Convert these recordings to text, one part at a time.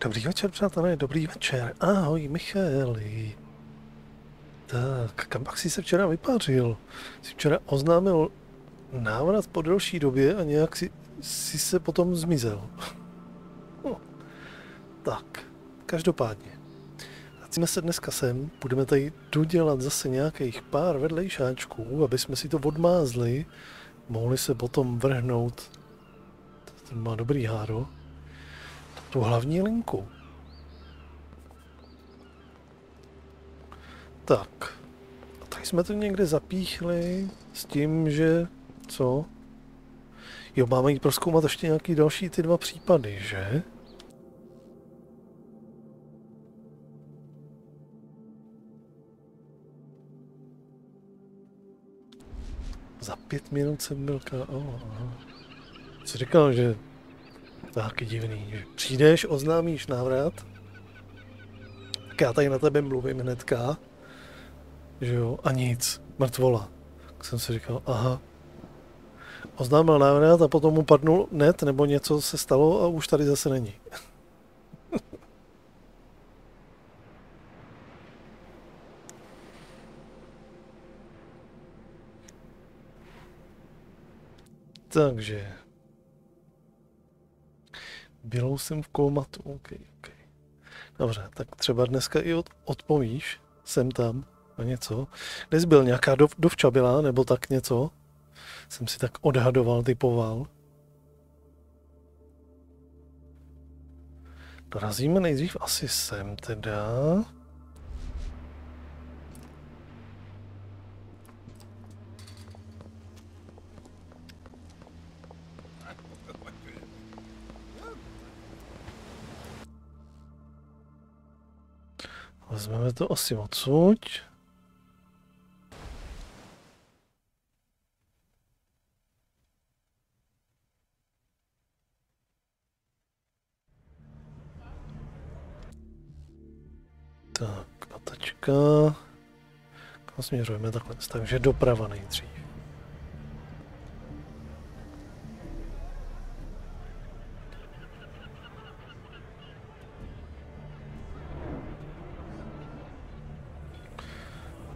Dobrý večer, přátelé, dobrý večer. Ahoj, Michaeli. Tak, kam pak jsi se včera vypařil? Jsi včera oznámil návrat po delší době a nějak si, si se potom zmizel. No, tak, každopádně. Vracíme se dneska sem, budeme tady dodělat zase nějakých pár vedlejšáčků, aby jsme si to odmázli, mohli se potom vrhnout, ten má dobrý háro, tu hlavní linku. Tak. A tady jsme to někde zapíchli s tím, že... Co? Jo, máme jít proskoumat ještě nějaký další ty dva případy, že? Za pět minut jsem byl. Oh, aha. Jsi říkal, že taky divný, že přijdeš, oznámíš návrat, tak já tady na tebe mluvím hnedka, že jo, a nic, mrtvola. Tak jsem si říkal, aha, oznámil návrat a potom mu padnul net, nebo něco se stalo a už tady zase není. Takže. Bylou jsem v komatu, OK, OK. Dobře, tak třeba dneska i od, odpovíš, jsem tam a něco. Dnes byl nějaká dov, dovča byla, nebo tak něco. Jsem si tak odhadoval, typoval. Dorazíme nejdřív asi sem teda. Vezmeme to asi odsud. Tak, atačka. Kam směřujeme takhle? Takže doprava nejdřív.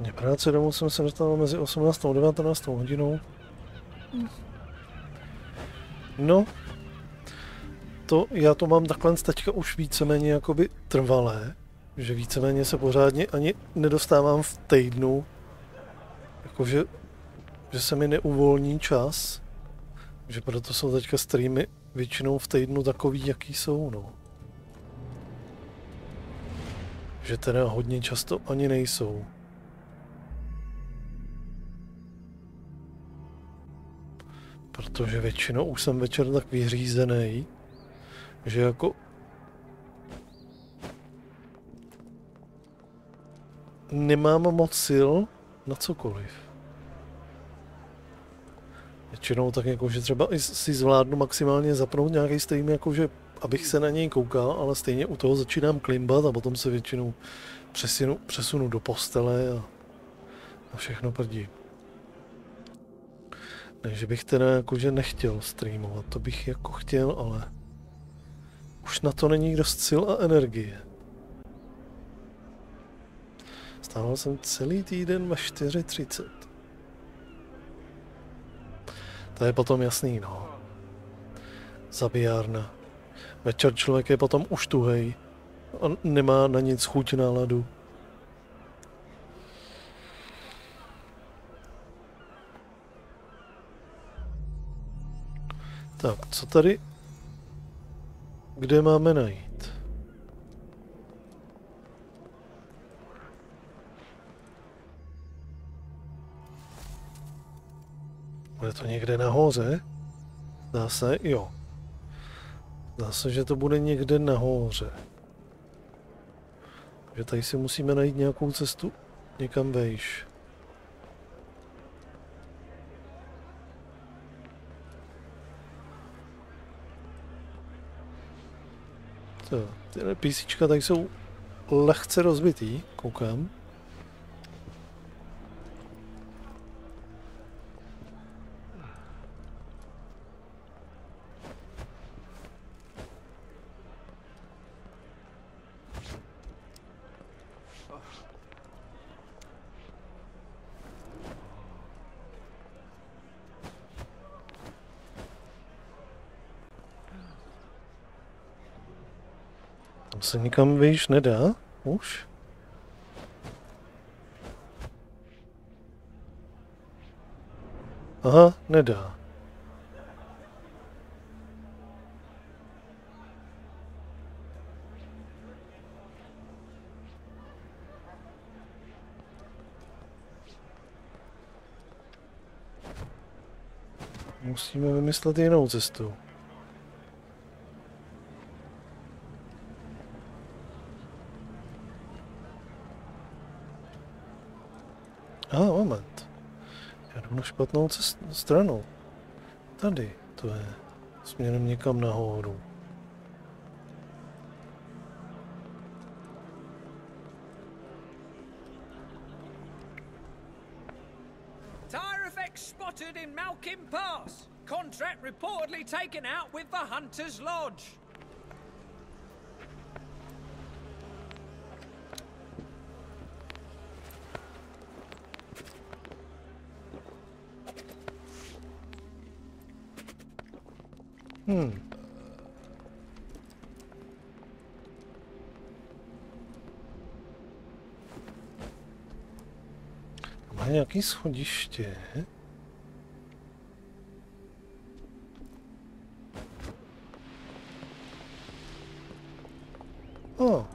Mě práce domů jsem se dostal mezi 18 a 19 hodinou. No, to, já to mám takhle teďka už víceméně jakoby trvalé, že víceméně se pořádně ani nedostávám v týdnu, jakože že se mi neuvolní čas, že proto jsou teďka streamy většinou v týdnu takový, jaký jsou, no. Že teda hodně často ani nejsou. Protože většinou už jsem večer tak vyřízený, že jako nemám moc sil na cokoliv. Většinou tak jako, že třeba si zvládnu maximálně zapnout nějaký stream, jakože abych se na něj koukal, ale stejně u toho začínám klimbat a potom se většinou přesunu, přesunu do postele a, a všechno prdí. Takže bych teda jakože nechtěl streamovat, to bych jako chtěl, ale už na to není dost sil a energie. Stával jsem celý týden ve 4.30. To je potom jasný, no. Zabijárna. Večer člověk je potom už tuhej a nemá na nic chuť náladu. Tak, co tady? Kde máme najít? Bude to někde nahoře? Zdá se, jo. Zdá se, že to bude někde nahoře. Že tady si musíme najít nějakou cestu někam vejš. To, ty písíčka tady jsou lehce rozbitý, koukám. Tam se nikam vyjít nedá? Už? Aha, nedá. Musíme vymyslet jinou cestu. Aha, moment. Já jdu na špatnou cest, stranu. Tady to je. Směrem někam nahoru. Schodiště? O,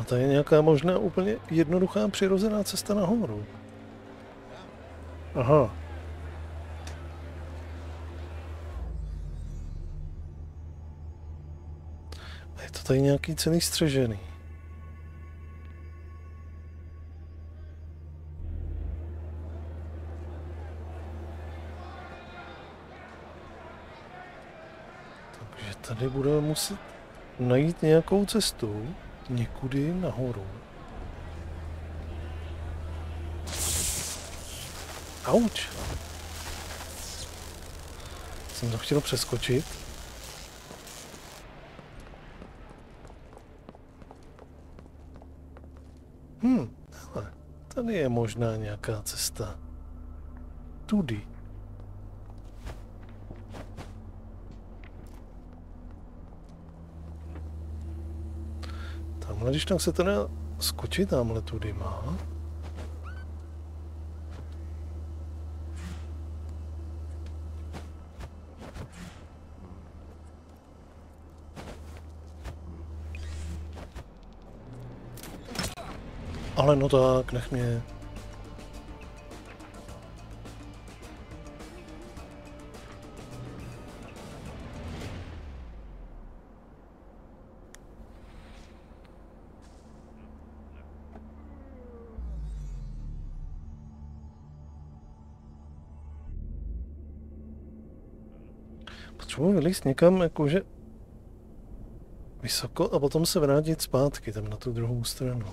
a to je nějaká možná úplně jednoduchá přirozená cesta nahoru. Aha. A je to tady nějaký celý střežený. Najít nějakou cestu někudy nahoru. Auč! Jsem to chtěl přeskočit. Hm, ale tady je možná nějaká cesta. Tudy. Tamhle, když tam se to nedá skočit, tamhle tudy má. Ale no tak, nech mě. Vylíst někam jakože vysoko a potom se vrátit zpátky tam na tu druhou stranu.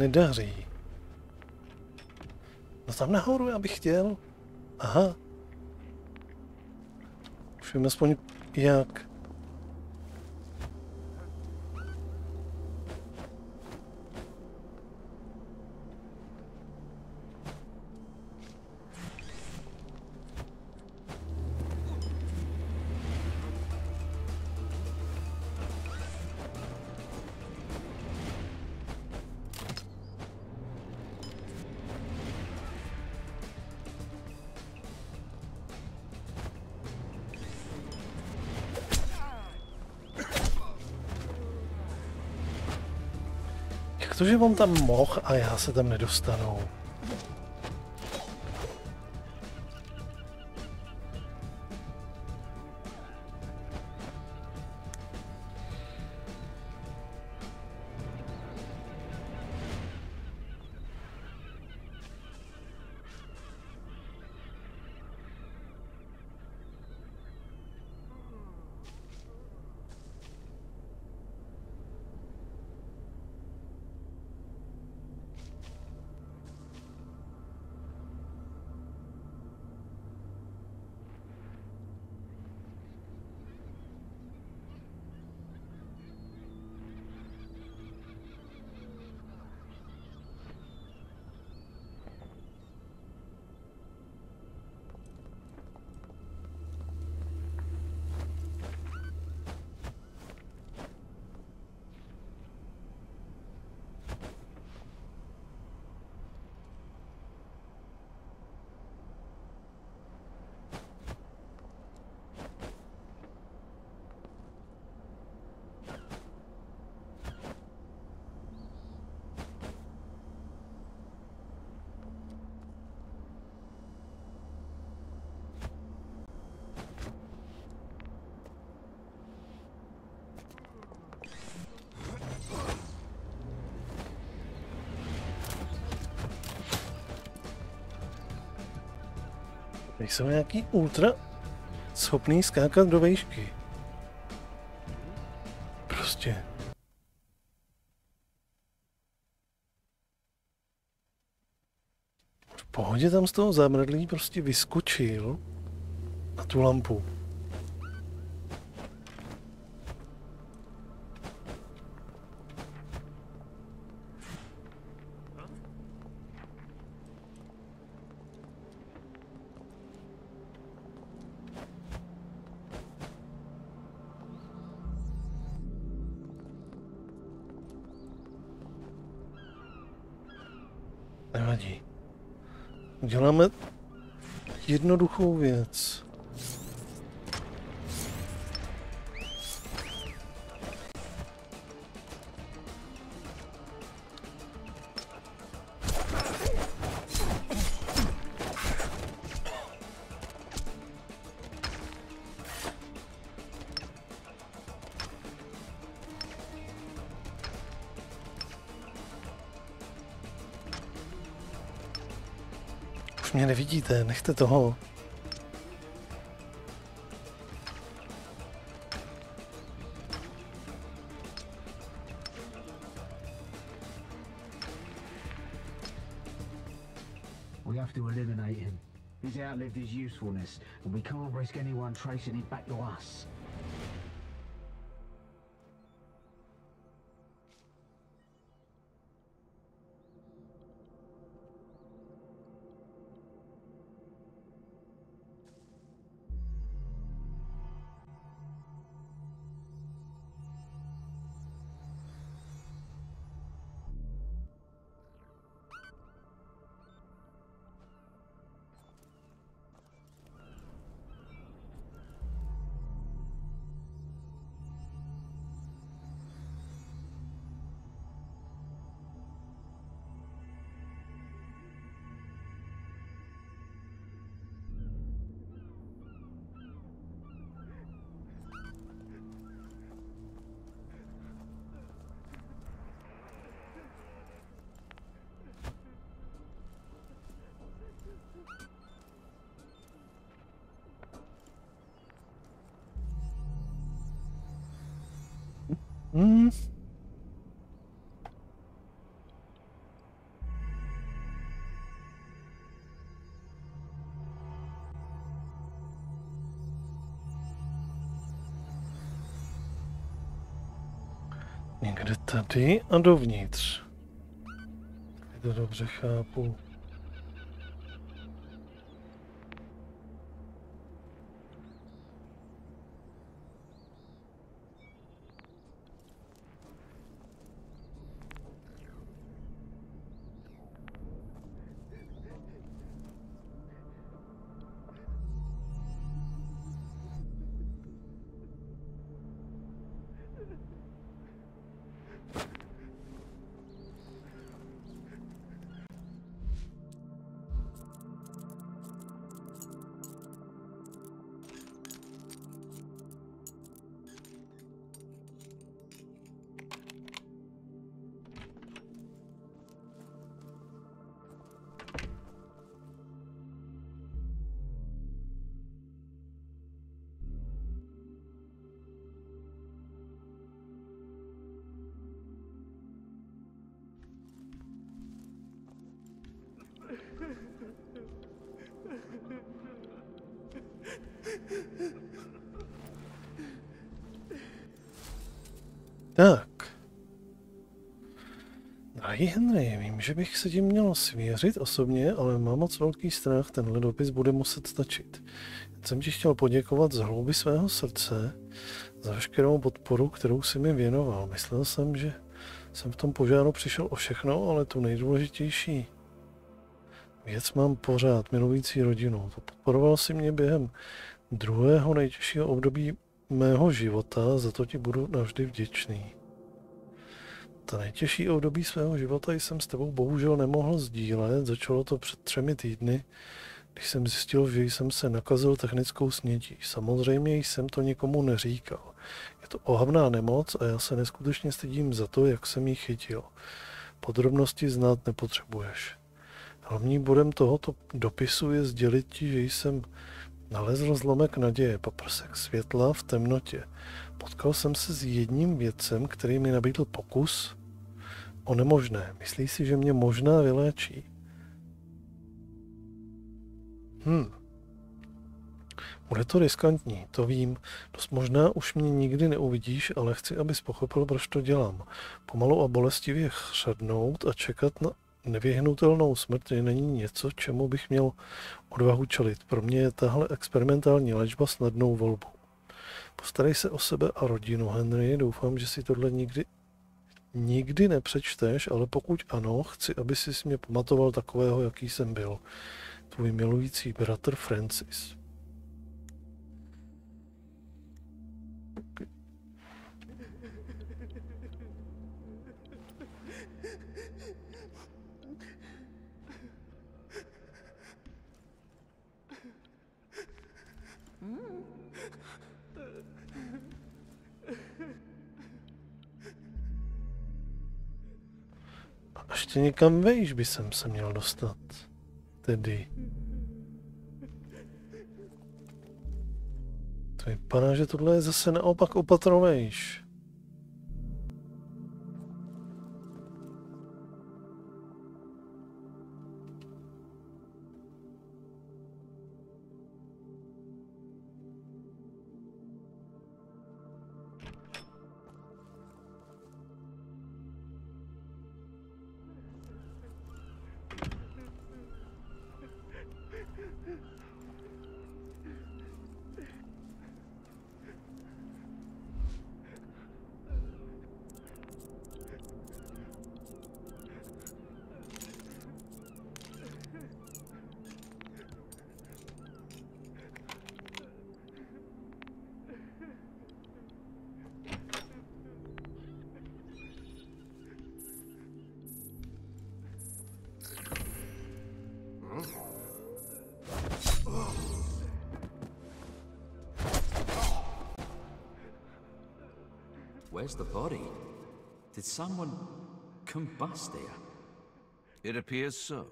Nedaří. No tam nahoru já bych chtěl. Aha. Už vím aspoň jak. Jak to, že on tam mohl a já se tam nedostanu? Nejsou nějaký ultra schopný skákat do vejšky. Prostě. V pohodě tam z toho zámradlí prostě vyskočil na tu lampu. Jednoduchou věc. Mě nevidíte, nechte toho. Tracing it back to us. Hmm. Někde tady a dovnitř. To dobře chápu. Tak. Drahý Henry, vím, že bych se tím měl svěřit osobně, ale mám moc velký strach, tenhle dopis bude muset stačit. Jsem ti chtěl poděkovat z hlouby svého srdce za veškerou podporu, kterou si mi věnoval. Myslel jsem, že jsem v tom požáru přišel o všechno, ale tu nejdůležitější věc mám pořád, milující rodinu. Podporoval si mě během druhého nejtěžšího období mého života, za to ti budu navždy vděčný. Ta nejtěžší období svého života jsem s tebou bohužel nemohl sdílet, začalo to před třemi týdny, když jsem zjistil, že jsem se nakazil technickou snědí. Samozřejmě jsem to nikomu neříkal. Je to ohavná nemoc a já se neskutečně stydím za to, jak jsem ji chytil. Podrobnosti znát nepotřebuješ. Hlavním bodem tohoto dopisu je sdělit ti, že jsem nalezl zlomek naděje, paprsek světla v temnotě. Potkal jsem se s jedním vědcem, který mi nabídl pokus o nemožné. Myslí si, že mě možná vyléčí. Hm. Bude to riskantní, to vím. Dost možná už mě nikdy neuvidíš, ale chci, abys pochopil, proč to dělám. Pomalu a bolestivě chřadnout a čekat na nevyhnutelnou smrt není něco, čemu bych měl odvahu čelit. Pro mě je tahle experimentální léčba snadnou volbou. Postarej se o sebe a rodinu, Henry. Doufám, že si tohle nikdy, nikdy nepřečteš, ale pokud ano, chci, aby si mě pamatoval takového, jaký jsem byl. Tvůj milující bratr Francis. Ještě někam vejš by jsem se měl dostat. Tedy. To vypadá, že tohle je zase naopak opatrovejš. The body? Did someone combust here? It appears so.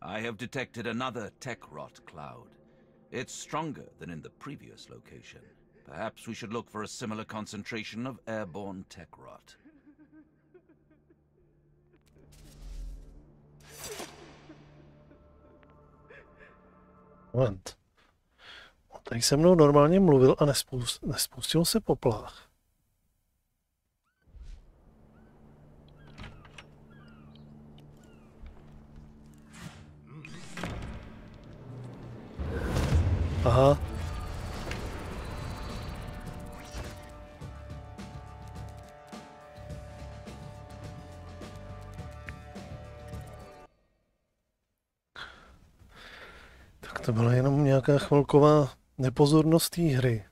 I have detected another tech rot cloud. It's stronger than in the previous location. Perhaps we should look for a similar concentration of airborne tech rot. Moment. On tady se mnou normálně mluvil a nespustil, nespustil se poplach. Chvilková nepozornost té hry.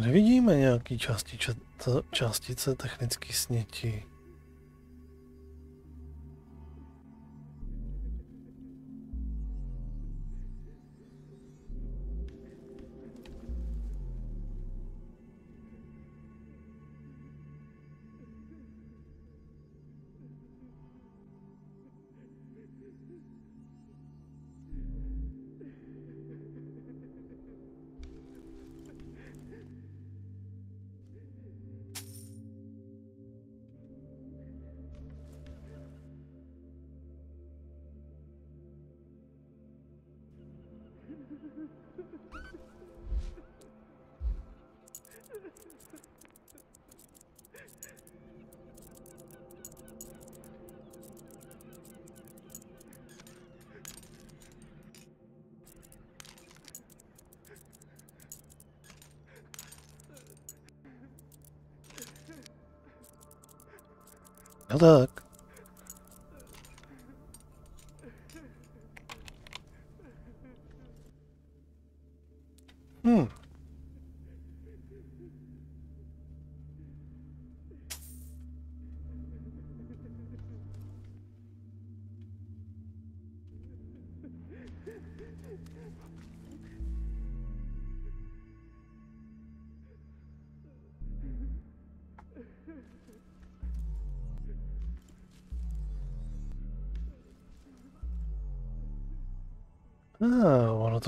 Tady vidíme nějaký částice, částice technické sněti.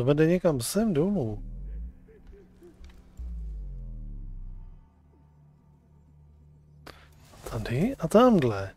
To vede někam sem dolů. Tady a tamhle.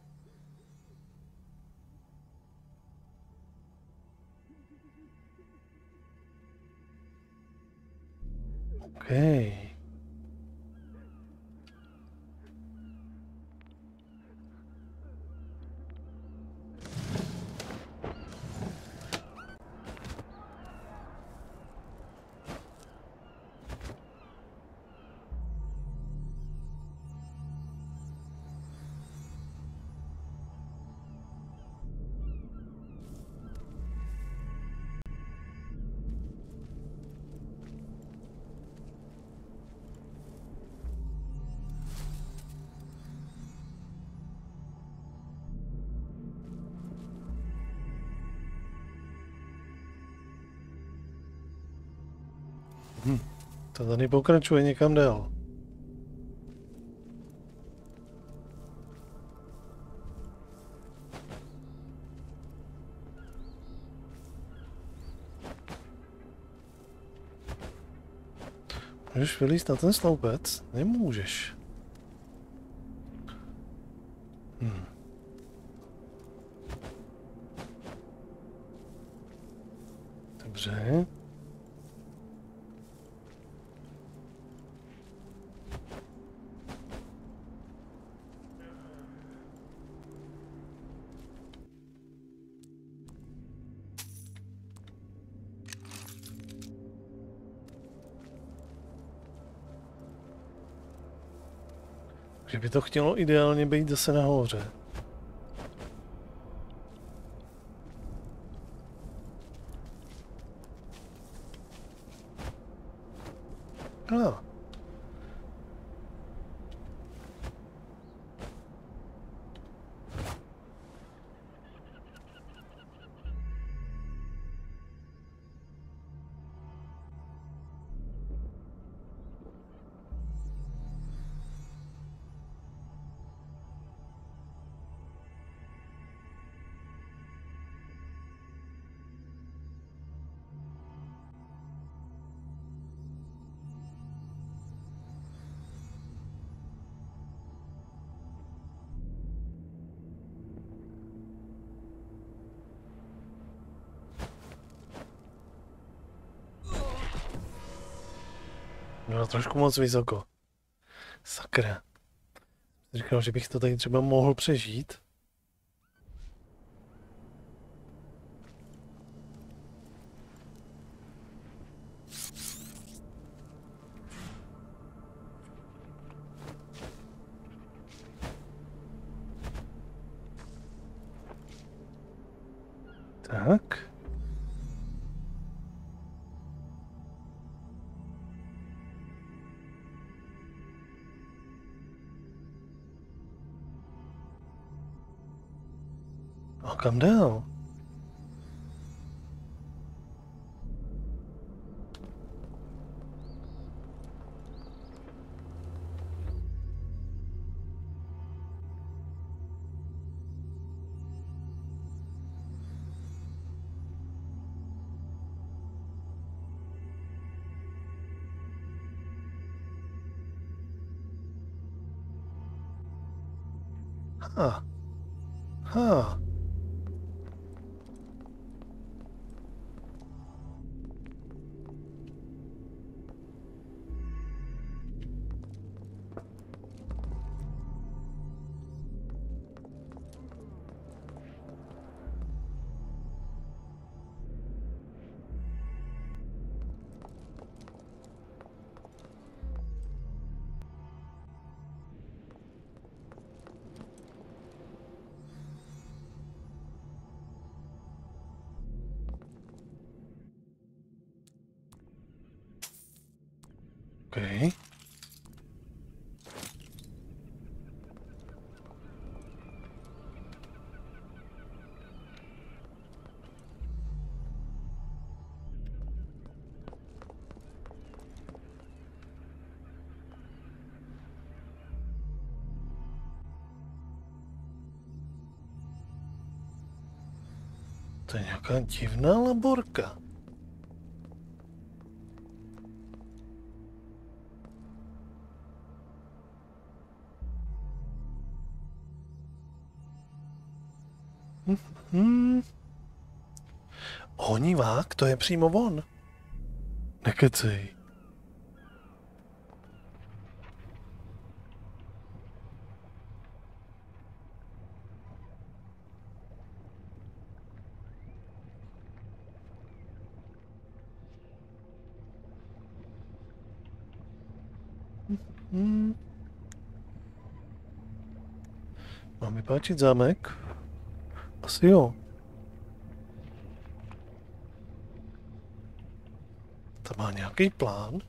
Tady pokračuje někam dál. Můžeš vylíst na ten sloupec? Nemůžeš. To chtělo ideálně být zase nahoře. Bylo trošku moc vysoko. Sakra. Říkal, že bych to tady třeba mohl přežít. A kam nějaká divná laborka. Hmm. Honivák, to je přímo on. Nekecej. Hmm. Vypáčit zámek? Asi jo. To má nějaký plán?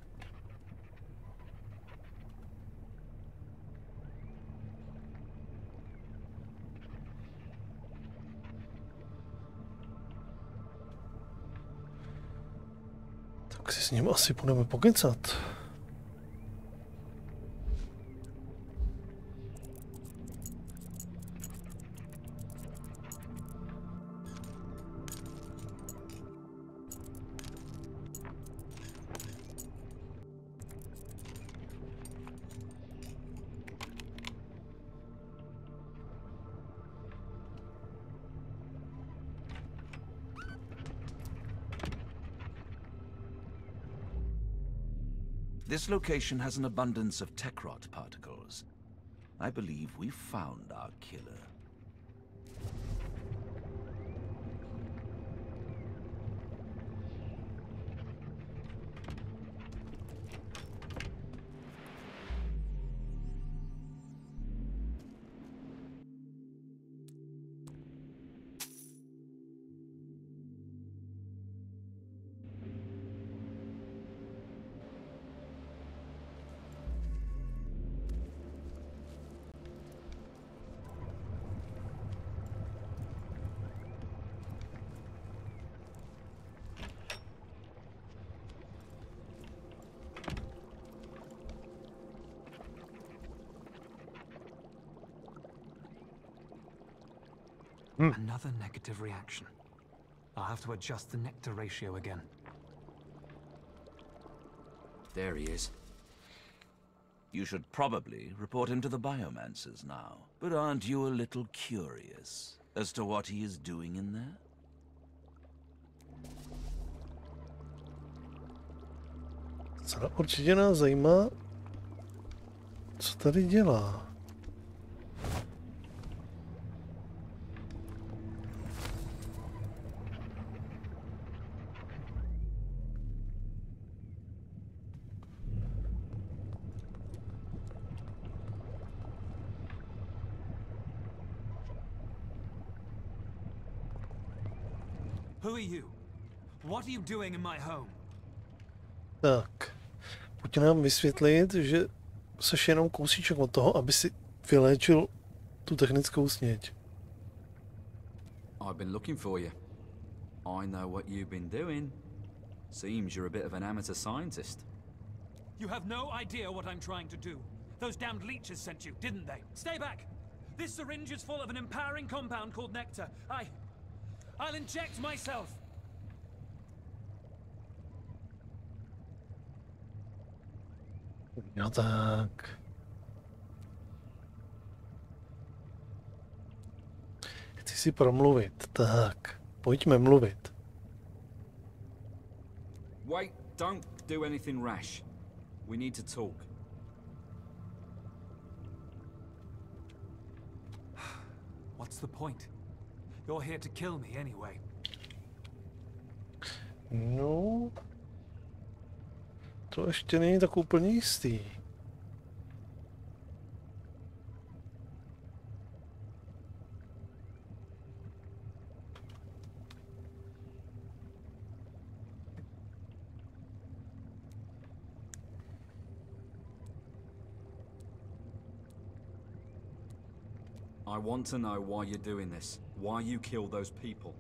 Tak si s ním asi budeme pokecat. This location has an abundance of Tekrot particles. I believe we've found our killer. Another negative reaction. I'll have to adjust the nectar ratio again. There he is. You should probably report him to the Biomancers now. But aren't you a little curious as to what he is doing in there? Zcela určitě nás zajímá, co tady dělá. You? What are you doing in my home? Tak, pojď nám vysvětlit, že seš jenom kousíček od toho, aby si vyléčil tu technickou sněť. I've been looking for you. I know what you've been doing. Seems you're a bit of an amateur scientist. You have no idea what I'm trying to do. Those damned leeches sent you, didn't they? Stay back! This syringe is full of an empowering compound called nectar. I... I'll inject myself! No tak. Chci si promluvit. Tak, pojďme mluvit. Wait, don't do anything rash. We need to talk. What's the point? You're here to kill me anyway. No, to ještě není tak úplně jistý. I want to know why you're doing this. Why you killed those people.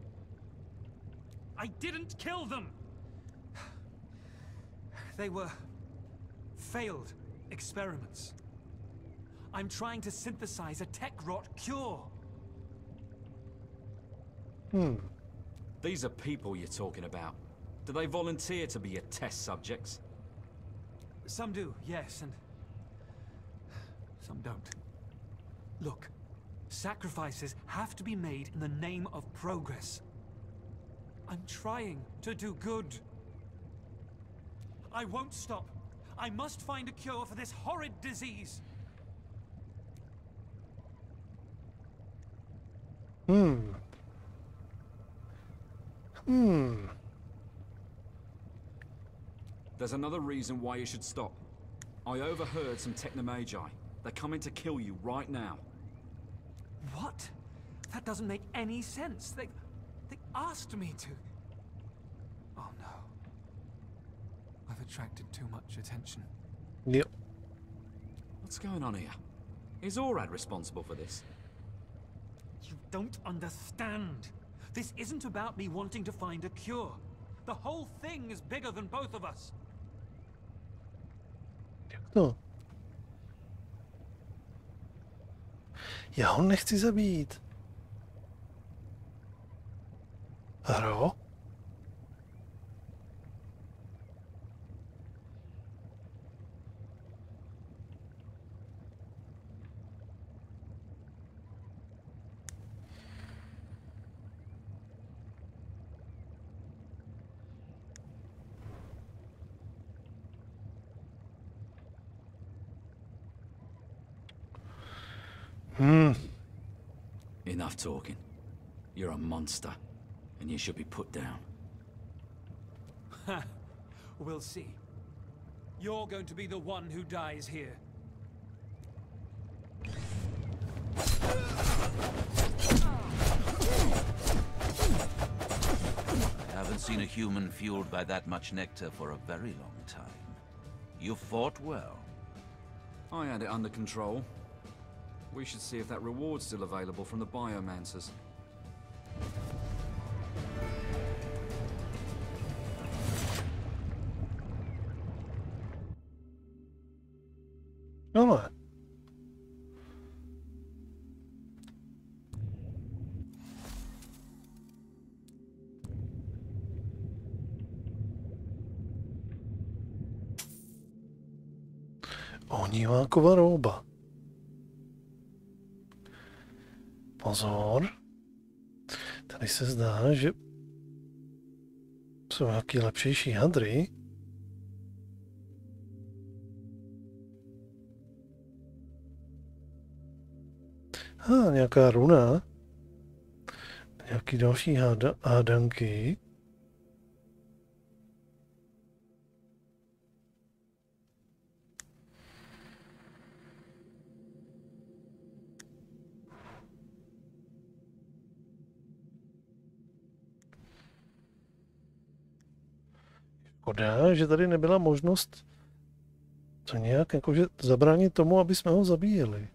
I didn't kill them! They were failed experiments. I'm trying to synthesize a tech rot cure. Hmm. These are people you're talking about. Do they volunteer to be your test subjects? Some do, yes, and some don't. Look, sacrifices have to be made in the name of progress. I'm trying to do good. I won't stop. I must find a cure for this horrid disease. Hmm. Hmm. There's another reason why you should stop. I overheard some Technomagi. They're coming to kill you right now. What? That doesn't make any sense. They... they asked me to. Oh no. I've attracted too much attention. Yep. What's going on here? Is Orad responsible for this? You don't understand. This isn't about me wanting to find a cure. The whole thing is bigger than both of us. Jak Já ho nechci zabít. Hro? Hmm. Enough talking. You're a monster, and you should be put down. We'll see. You're going to be the one who dies here. I haven't seen a human fueled by that much nectar for a very long time. You fought well. I had it under control. We should see if that reward's still available from the Biomancers. Ale. Oníváková rouba. Pozor. Tady se zdá, že jsou nějaký lepšejší hadry. Ha, nějaká runa. Nějaký další háda, hádanky. Škoda, že tady nebyla možnost to nějak jakože zabránit tomu, aby jsme ho zabíjeli.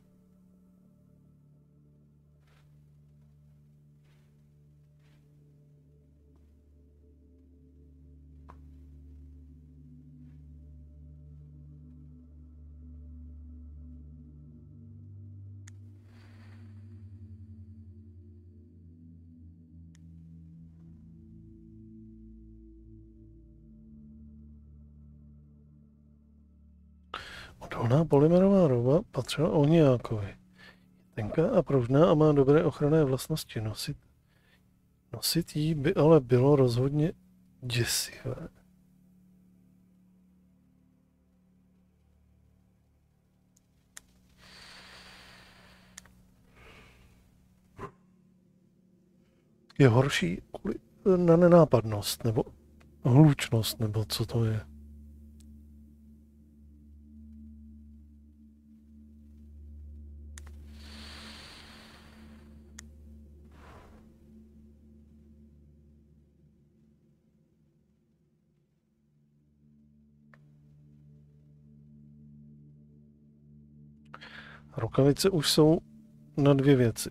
Odolná polymerová rouba patřila ohňákovi. Tenká a pružná a má dobré ochranné vlastnosti. Nosit, nosit jí by ale bylo rozhodně děsivé. Je horší na nenápadnost, nebo hlučnost, nebo co to je. Rukavice už jsou na dvě věci.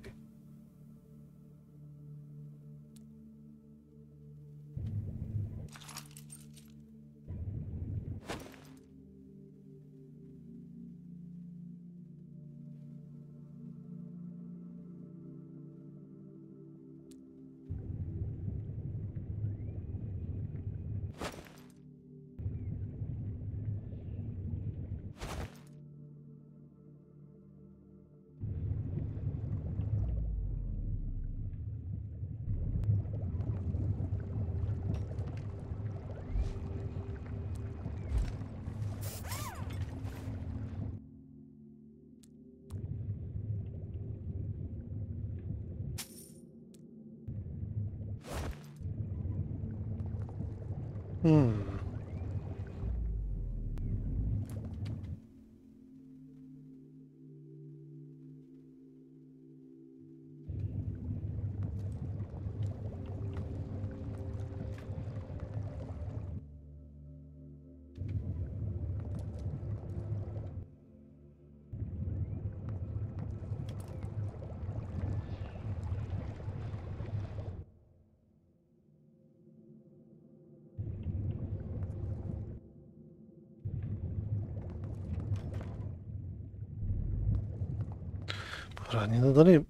Tady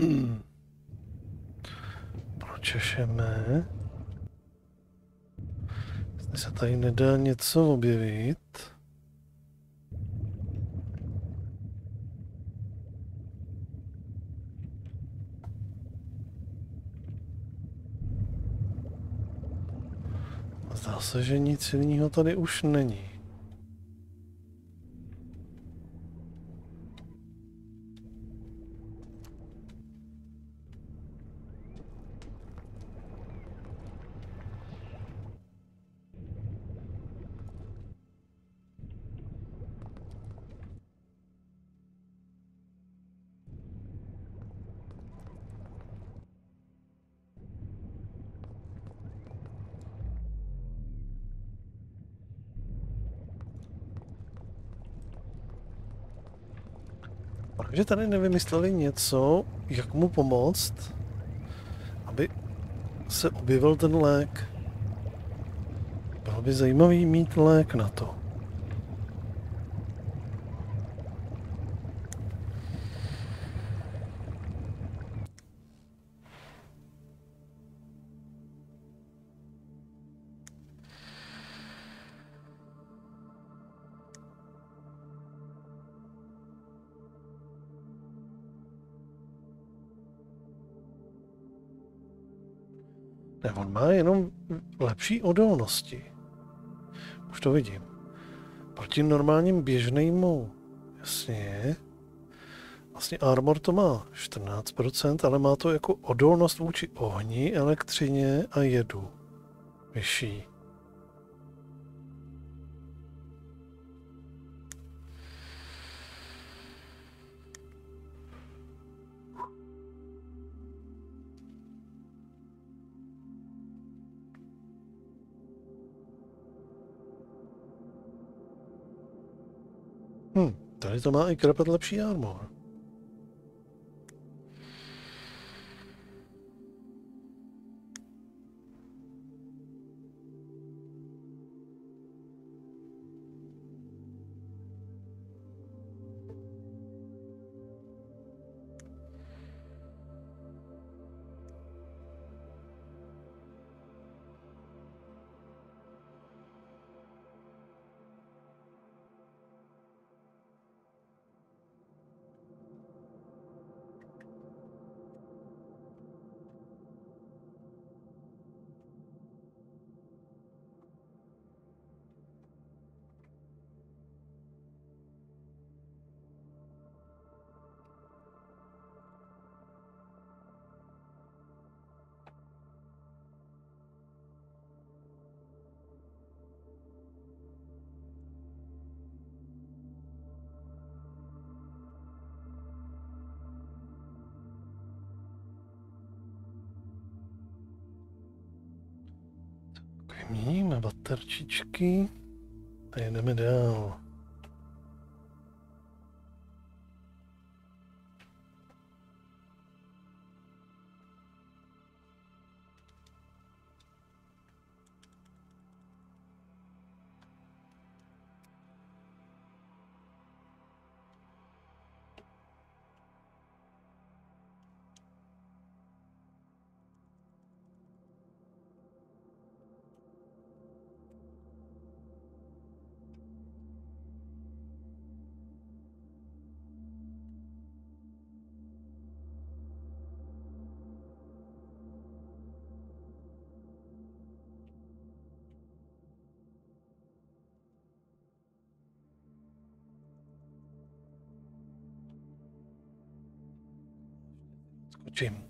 pročešeme. Jestli se tady nedá něco objevit. Zdá se, že nic jiného tady už není. že tady nevymysleli něco, jak mu pomoct, aby se objevil ten lék. Bylo by zajímavý mít lék na to. Ne, on má jenom lepší odolnosti. Už to vidím. Proti normálním běžnému, jasně. Vlastně armor to má 14%, ale má to jako odolnost vůči ohni, elektřině a jedu. Vyšší. Tady to má i krepet lepší armor. Baterčičky a jedeme dál. him.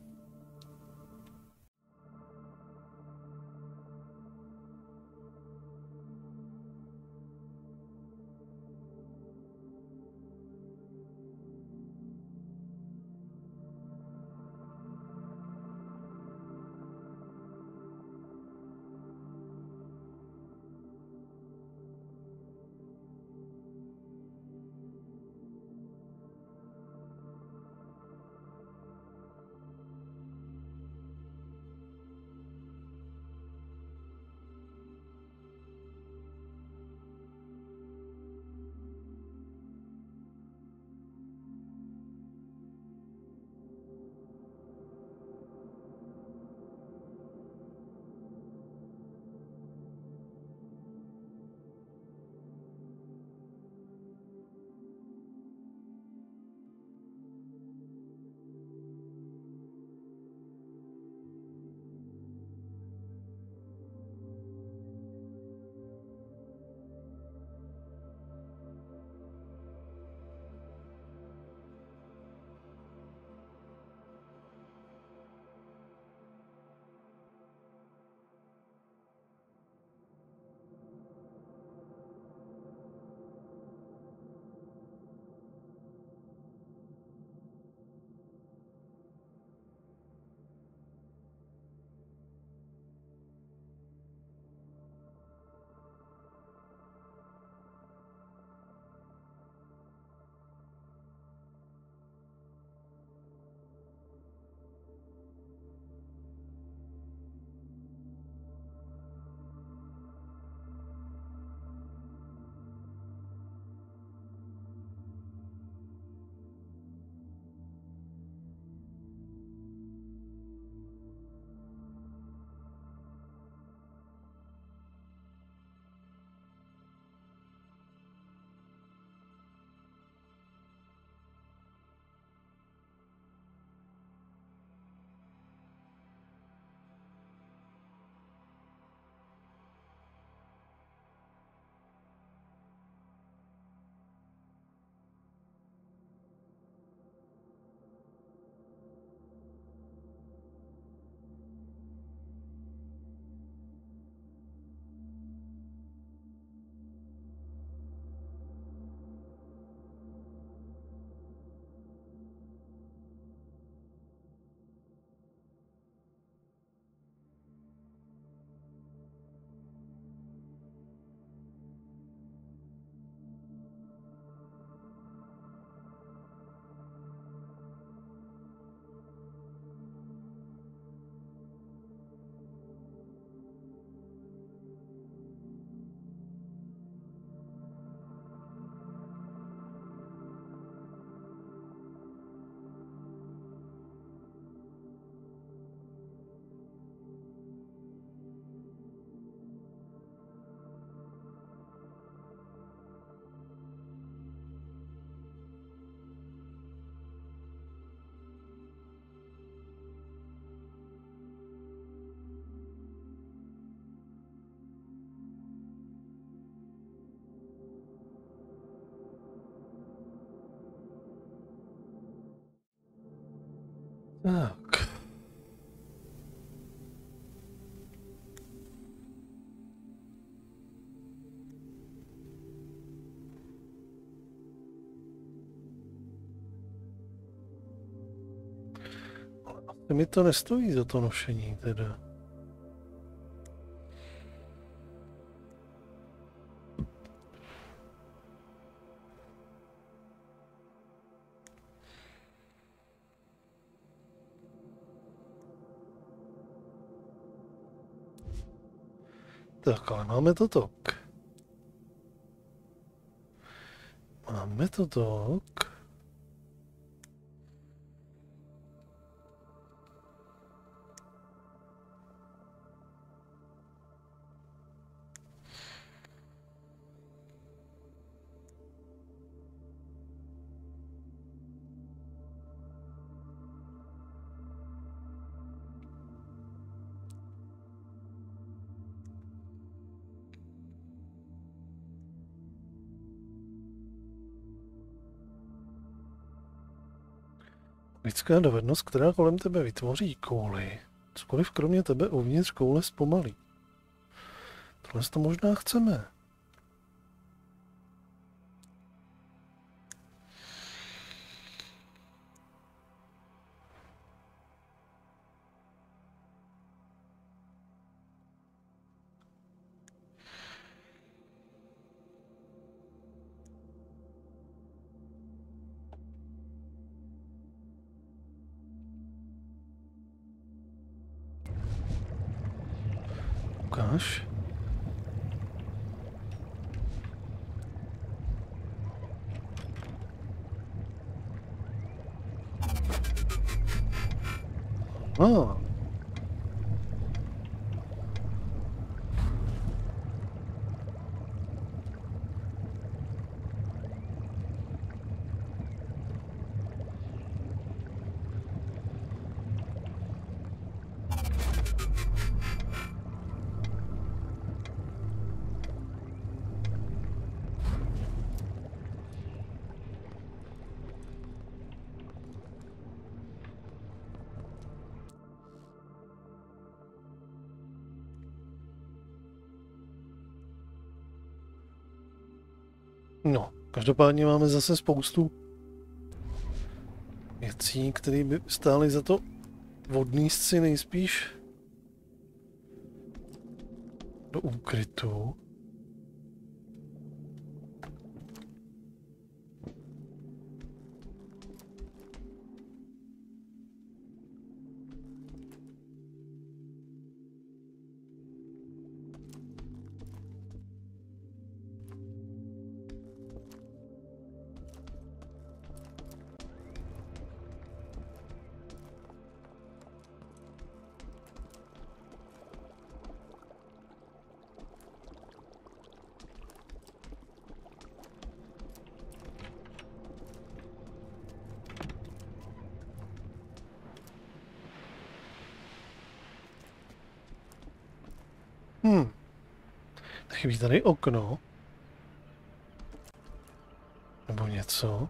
Tak. Mi to nestojí za to nošení teda. Tak, ale máme to tok. Máme to tok. Lidská dovednost, která kolem tebe vytvoří kouli. Cokoliv kromě tebe uvnitř koule zpomalí. Tohle to možná chceme. Každopádně máme zase spoustu věcí, které by stály za to vodní si nejspíš do úkrytu. Hmm. Chybí tady okno. Nebo něco.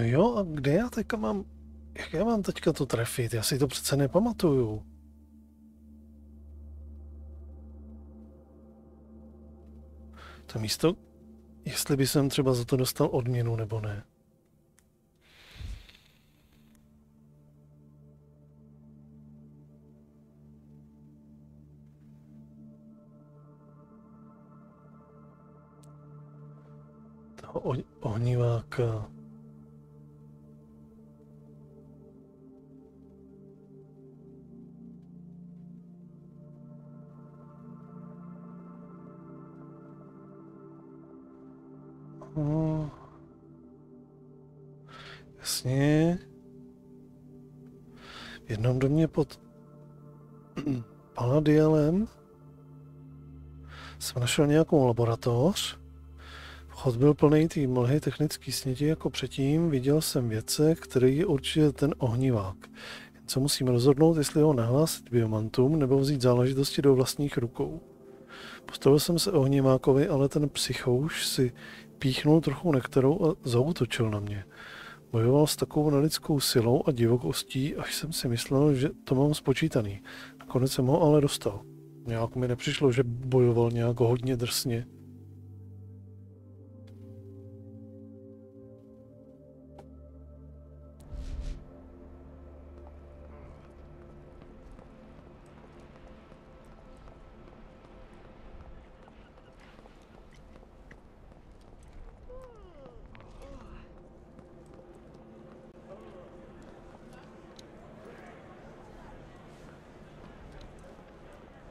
No jo, a kde já teďka mám... Jak já mám teďka to trefit? Já si to přece nepamatuju. To místo, jestli by jsem třeba za to dostal odměnu nebo ne. Toho ohniváka. No. Jasně. V jednom domě pod Paladielem jsem našel nějakou laboratoř. Vchod byl plný té mlhy technický sněti jako předtím. Viděl jsem věce, který je určitě ten ohnivák. Jen co musím rozhodnout, jestli ho nahlásit biomantum nebo vzít záležitosti do vlastních rukou. Postavil jsem se ohnivákovi, ale ten psychouš si píchnul trochu nektarou a zautočil na mě. Bojoval s takovou nelidskou silou a divokostí, až jsem si myslel, že to mám spočítaný. Nakonec jsem ho ale dostal. Nějak mi nepřišlo, že bojoval nějak hodně drsně.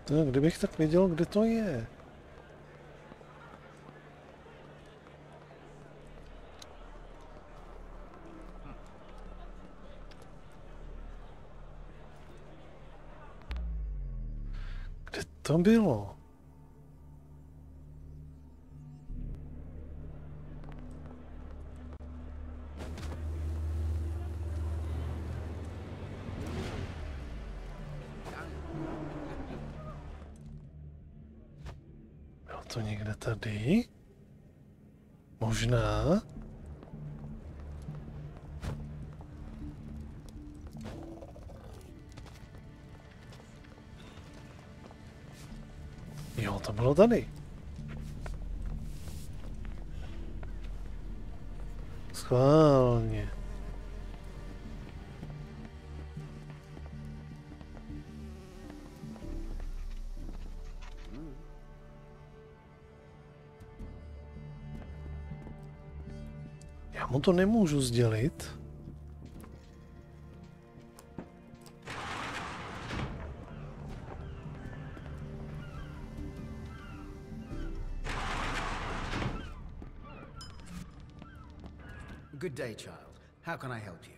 To, kdybych tak věděl, kde to je. Kde to bylo? Bylo to někde tady? Možná? Jo, to bylo tady. Schválně. Mu to nemůžu sdělit. Good day, child. How can I help you?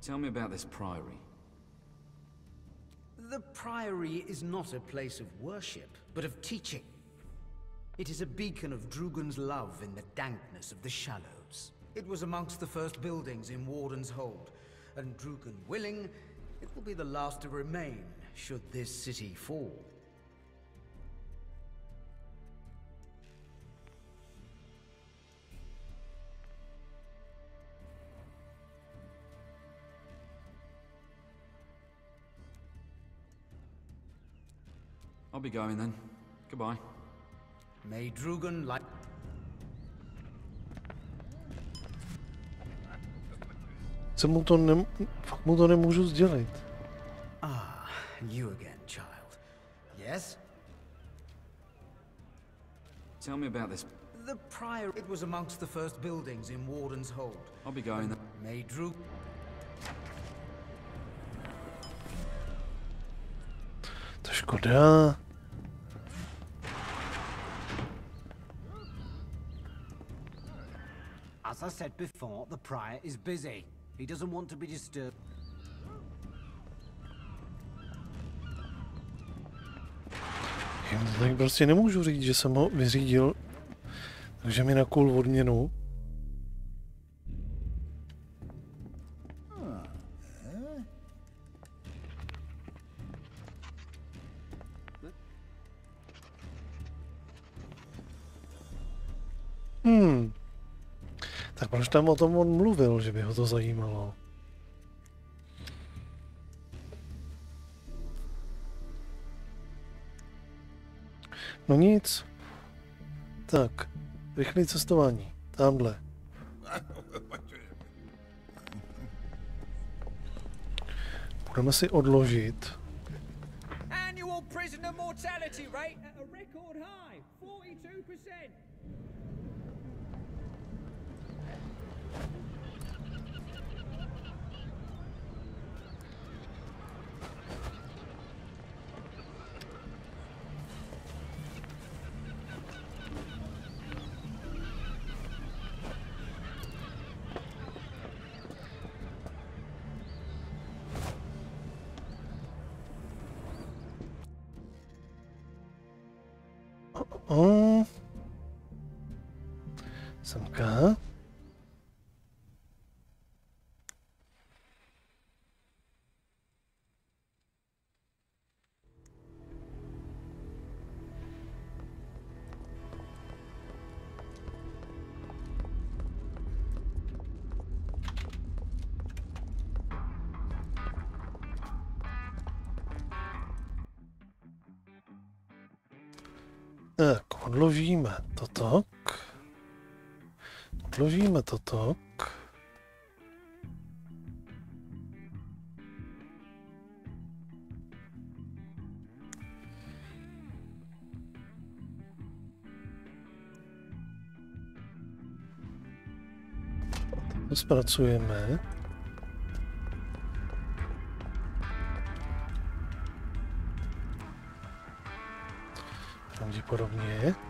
Tell me about this priory. The Priory is not a place of worship, but of teaching. It is a beacon of Drugan's love in the dankness of the shallows. It was amongst the first buildings in Warden's Hold, and Drugan willing, it will be the last to remain should this city fall. I'll be going then. Goodbye. May Drugan like. Se mu to nem... Fakt mu to nemůžu sdělit. Ah, you again, child. Yes? Tell me about this. The Priory. It was amongst the first buildings in Warden's Hold. I'll be going there. May Drug. To škoda. I said before, the Prior is busy. He doesn't want to be disturbed. Jim to prostě nemůžu říct, že jsem ho vyřídil, takže mi na kůl odměnu. Tam o tom on mluvil, že by ho to zajímalo? No nic. Tak, rychlé cestování. Tamhle. Budeme si odložit. Annual prisoner mortality rate at a record high 42%. Tak, odložíme toto. Odložíme toto. To zpracujeme. Pravděpodobně. Dobrá. Tak.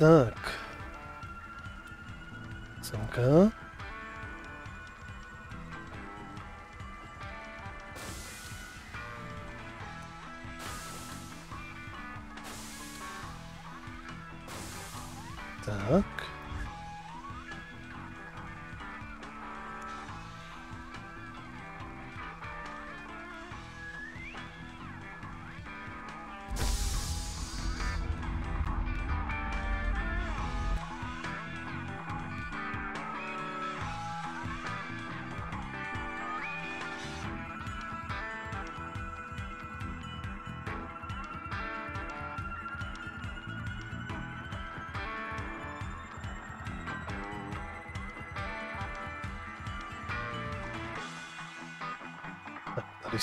Semka.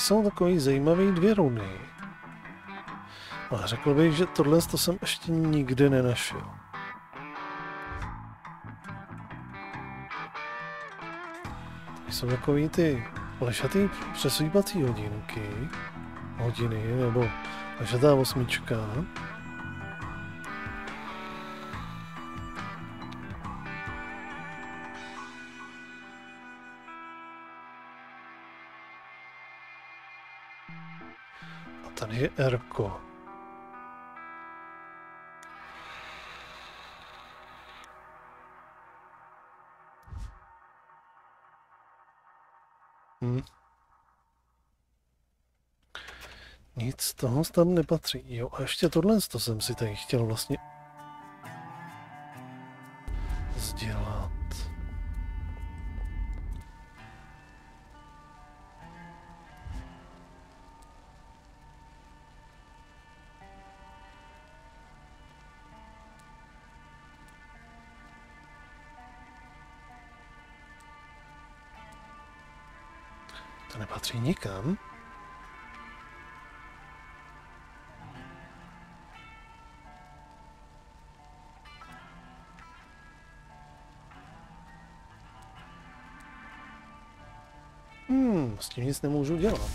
Jsou takový zajímavý dvě runy. Ale řekl bych, že tohle to jsem ještě nikdy nenašel. Tady jsou takový ty lešatý přesvípací hodinky. Hodiny, nebo lešatá osmička. Je Erko. Hm. Nic z toho tam nepatří. Jo, a ještě tohle to jsem si tady chtěl vlastně nic nemůžu dělat.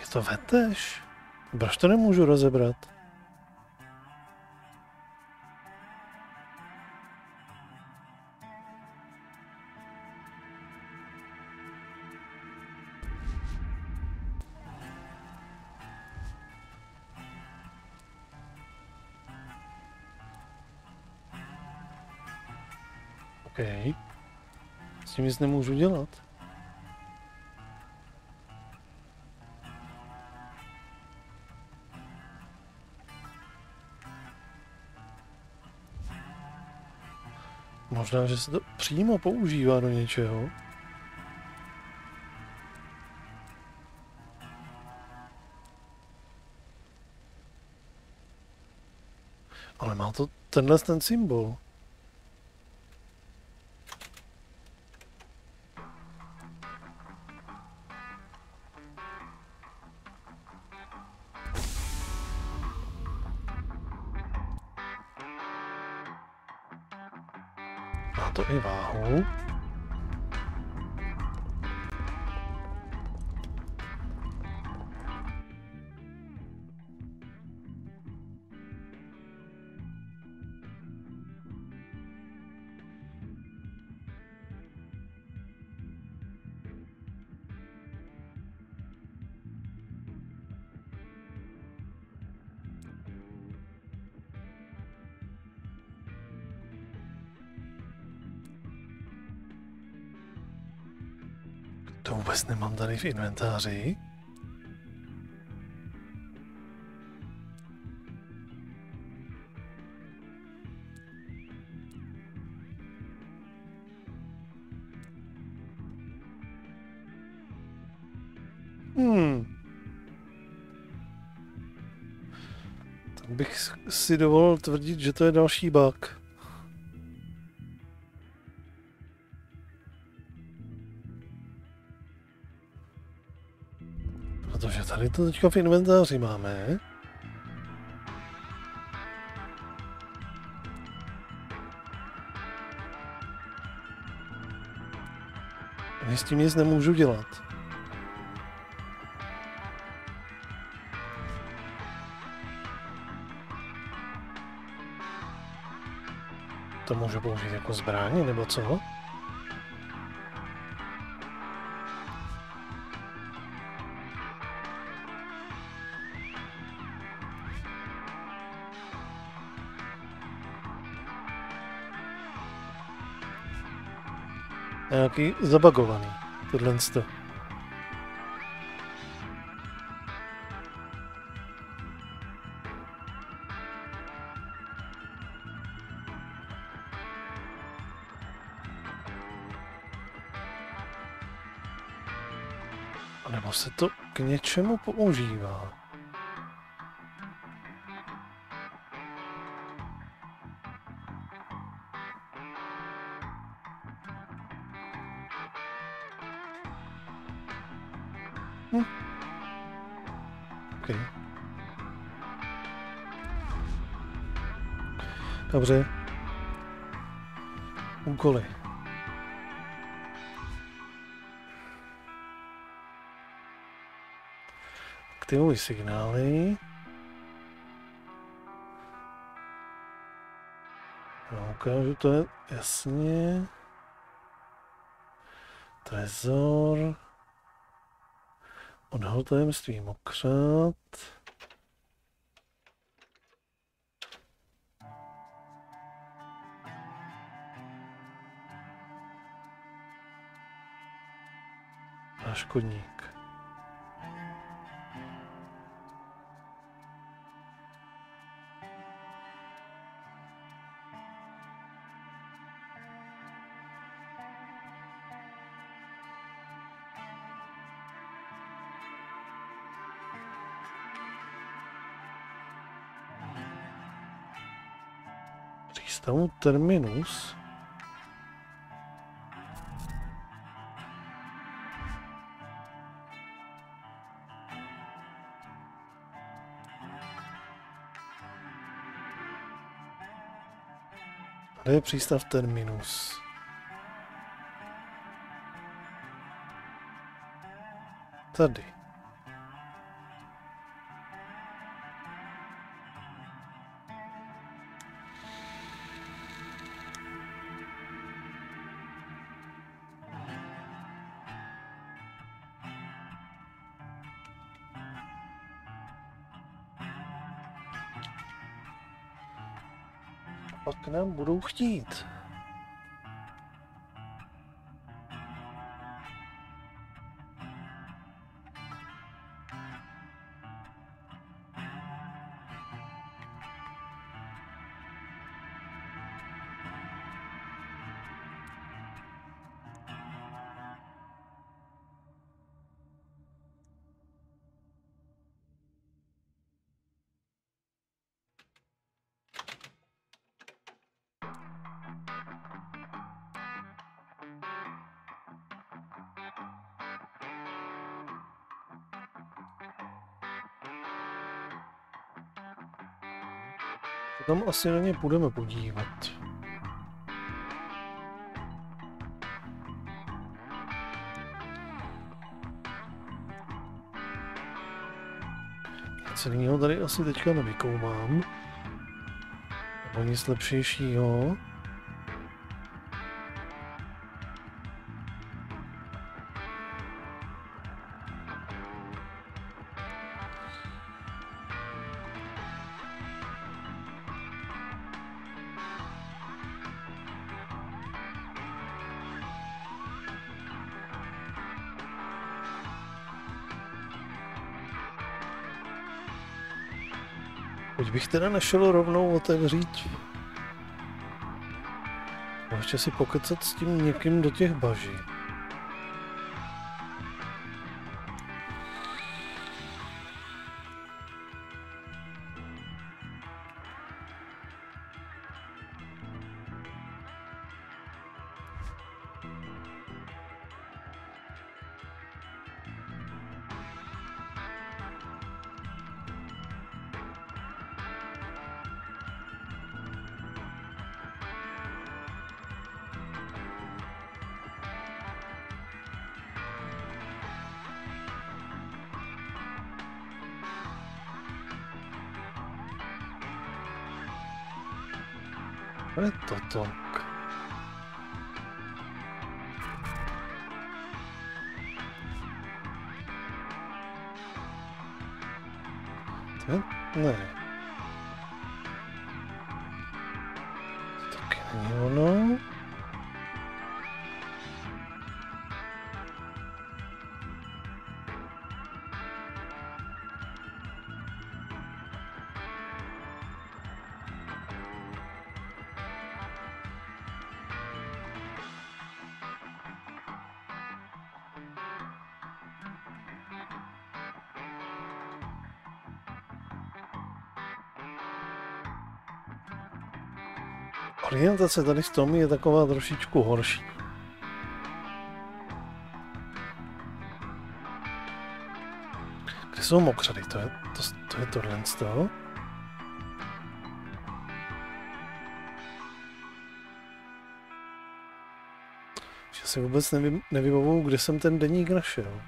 Je to veteš? Proč to nemůžu rozebrat? Nic nemůžu dělat. Možná, že se to přímo používá do něčeho. Ale má to tenhle ten symbol. V inventáři. Hmm. Tak bych si dovolil tvrdit, že to je další bug. To teďka v inventáři máme. A s tím nic nemůžu dělat. To můžu použít jako zbraň, nebo co? Nějaký zabagovaný, tohle to. Nebo se to k něčemu používá. Hm. Okay. Dobře. Úkoly. Aktivuj signály. No, ukážu to je jasně. Trezor. Odhal tajemství mokřat. A škodník. Terminus. Kde je přístav Terminus? Tady. Nám budou tam asi na ně budeme podívat. Celýho tady asi teďka nevykoumám. Nebo nic lepšího. Teda nešel rovnou otevřít. A ještě si pokecat s tím někým do těch baží. Orientace tady v tom je taková trošičku horší. Kde jsou mokřady? To je, to, to je tohle z toho? Že si vůbec nevy, nevybavuju, kde jsem ten deník našel.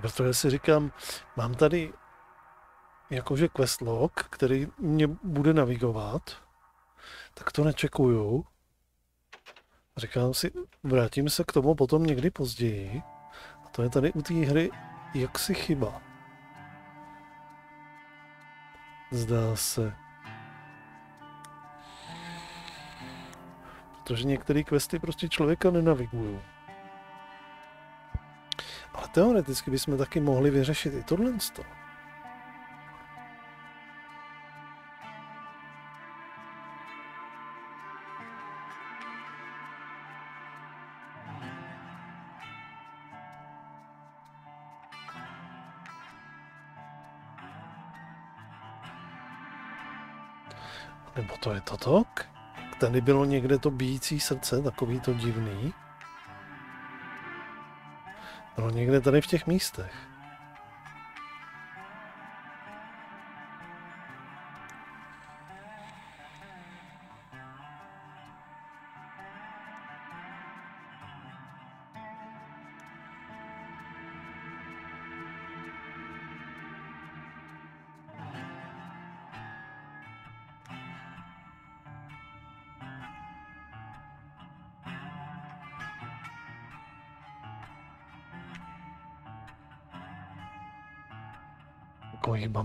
Protože si říkám, mám tady jakože quest log, který mě bude navigovat, tak to nečekuju. Říkám si, vrátím se k tomu potom někdy později. A to je tady u té hry jaksi chyba. Zdá se. Protože některé questy prostě člověka nenavigují. Ale teoreticky bychom taky mohli vyřešit i tohle. Nebo to je toto? Tady bylo někde to bíjící srdce, takový to divný. Bylo někde tady v těch místech.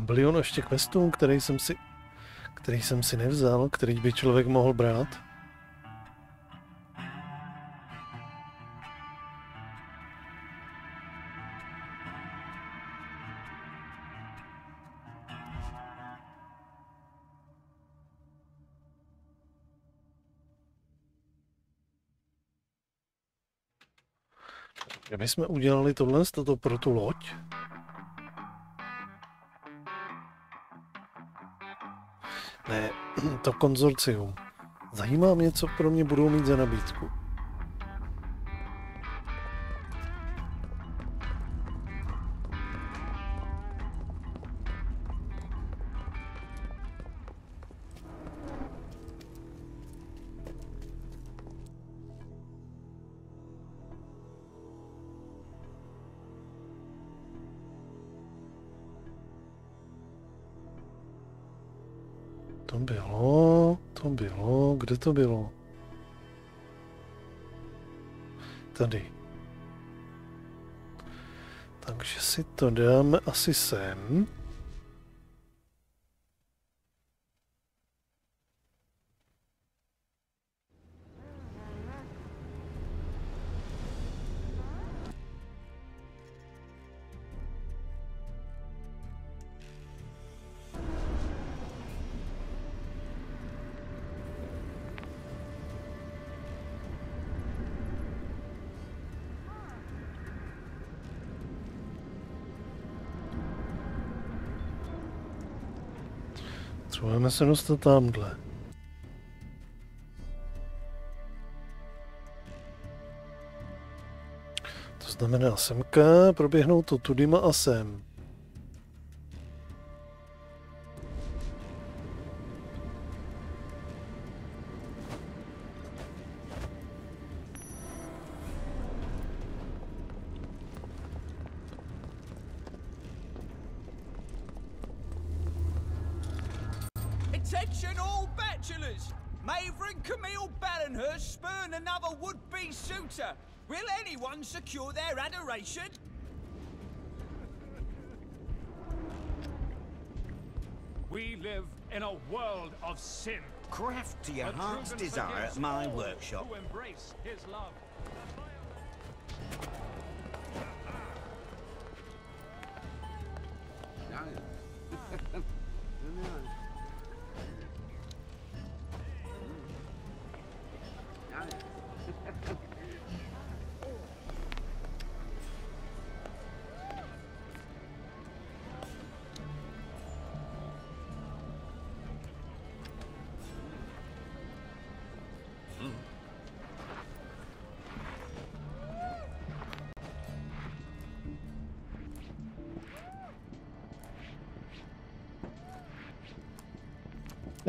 Bambilion ještě questů, který jsem si, který jsem si nevzal, který by člověk mohl brát. Kdybychom udělali tohle toto pro tu loď, to konzorcium. Zajímá mě, co pro mě budou mít za nabídku. To bylo? Tady. Takže si to dáme asi sem. Se dostat tamhle. To znamená semka, proběhnout to tudýma a sem.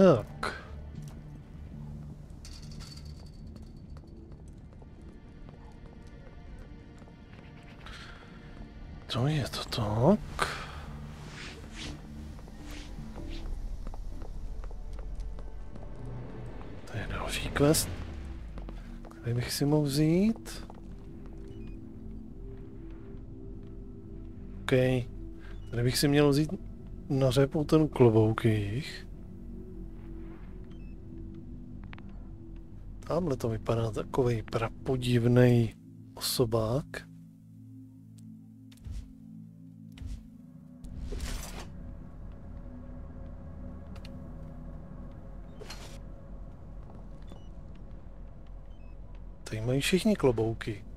Tak. To je to tak. To je další quest. Který bych si mohl vzít? OK. Tady bych si měl vzít na řepu ten klobouk jejich. Tamhle to vypadá takový prapodivný osobák. Tady mají všichni klobouky.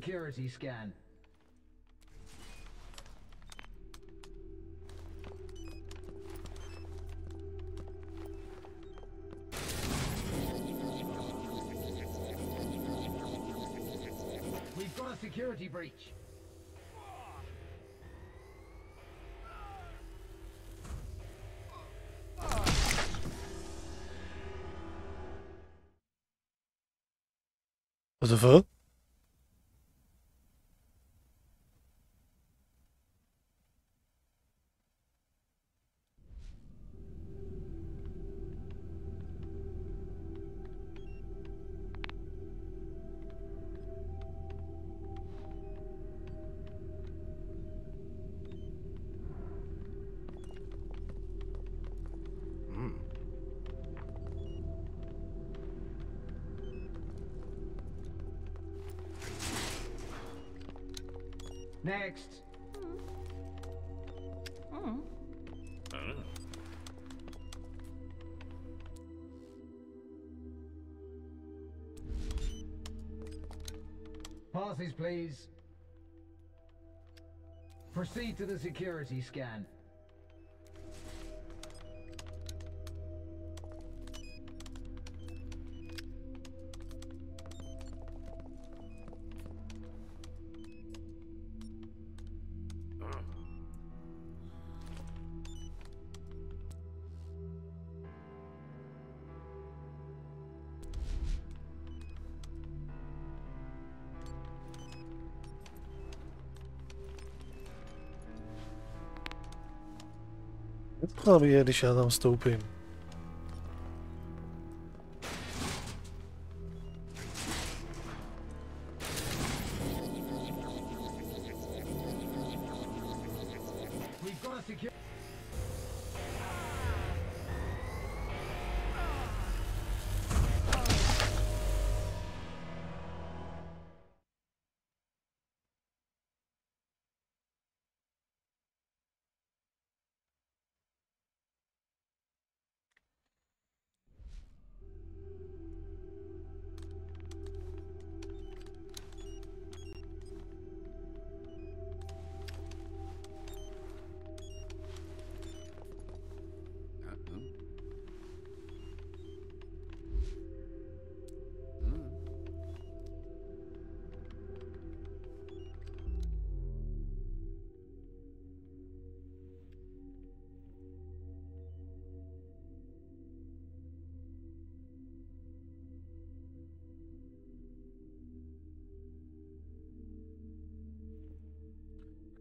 Security scan. We've got a security breach. What the fuck? Next. Hmm. Passes, please. Proceed to the security scan. Hlavě, když já tam vstoupím.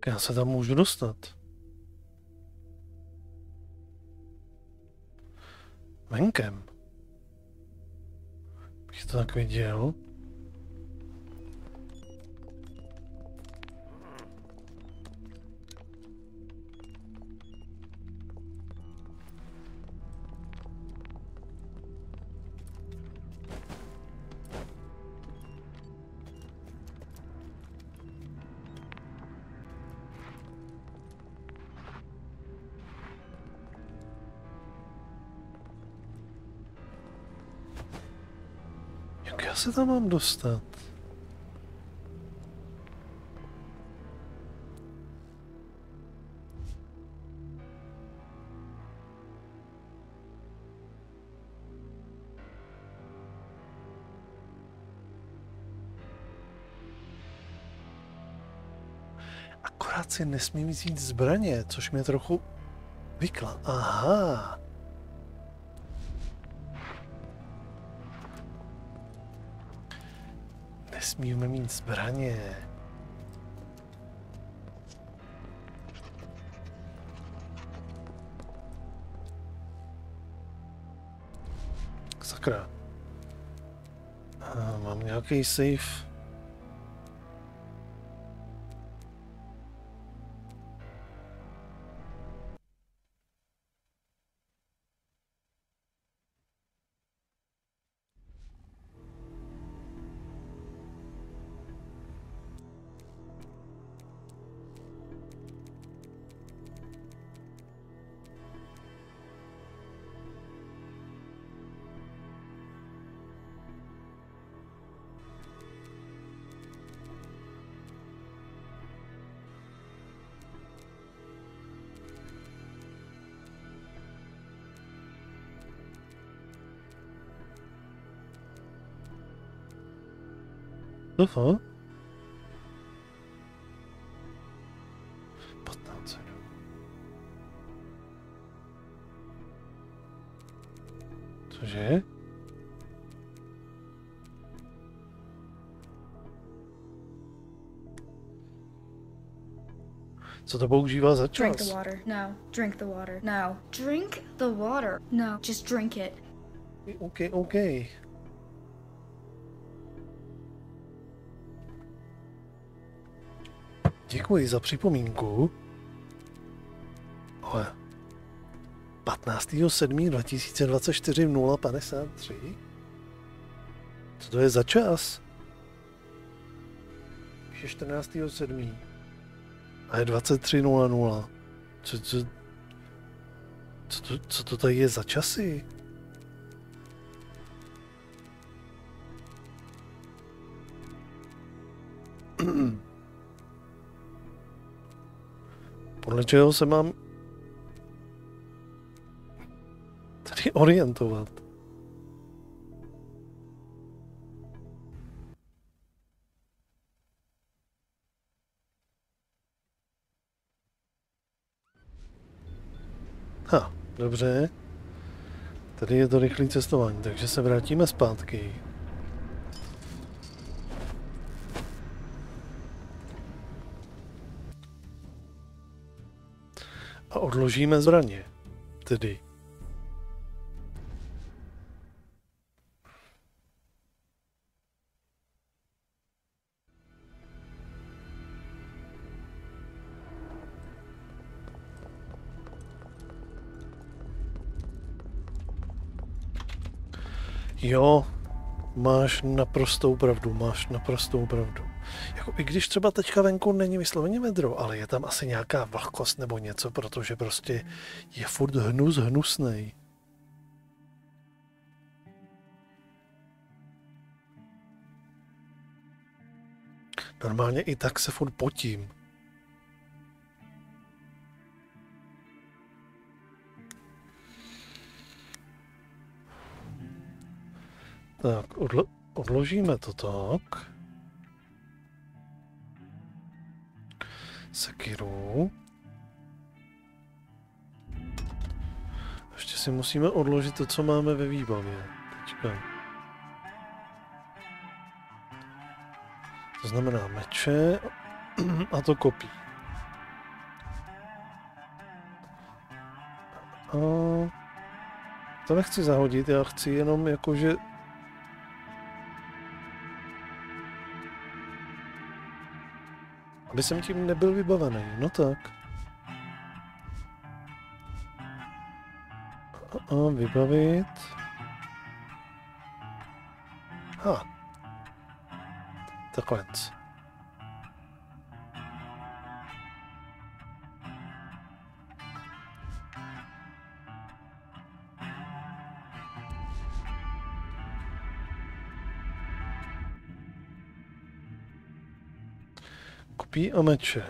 Já se tam můžu dostat. Venkem. Bych to tak viděl. Se tam mám dostat? Akorát si nesmím vzít zbraně, což mě trochu vykla. Aha. Nesmíme mít zbraně. Sakra. A mám nějaký safe. Aha. 15. Cože? Co to používá za Drink the water. No. Drink the water. No. Drink the water. No. Just drink it. OK, OK. Děkuji za připomínku. Ale 15.7.2024 v 053? Co to je za čas? Je 14.7. A je 23.00. Co, co, co, to, co to tady je za časy? Podle čeho se mám tady orientovat? Ha, dobře. Tady je to rychlé cestování, takže se vrátíme zpátky. Odložíme zbraně. Tedy. Jo, máš naprostou pravdu, máš naprostou pravdu. Jako, I když třeba teďka venku není vysloveně vedro, ale je tam asi nějaká vlhkost nebo něco, protože prostě je furt hnus hnusnej. Normálně i tak se furt potím. Tak, odlo odložíme to tak. Sekiru. Ještě si musíme odložit to, co máme ve výbavě. Teďka. To znamená meče a to kopí. A to nechci zahodit, já chci jenom jakože Aby jsem tím nebyl vybavený, no tak. A, a vybavit. Ha. Takhle. Kopí a meče.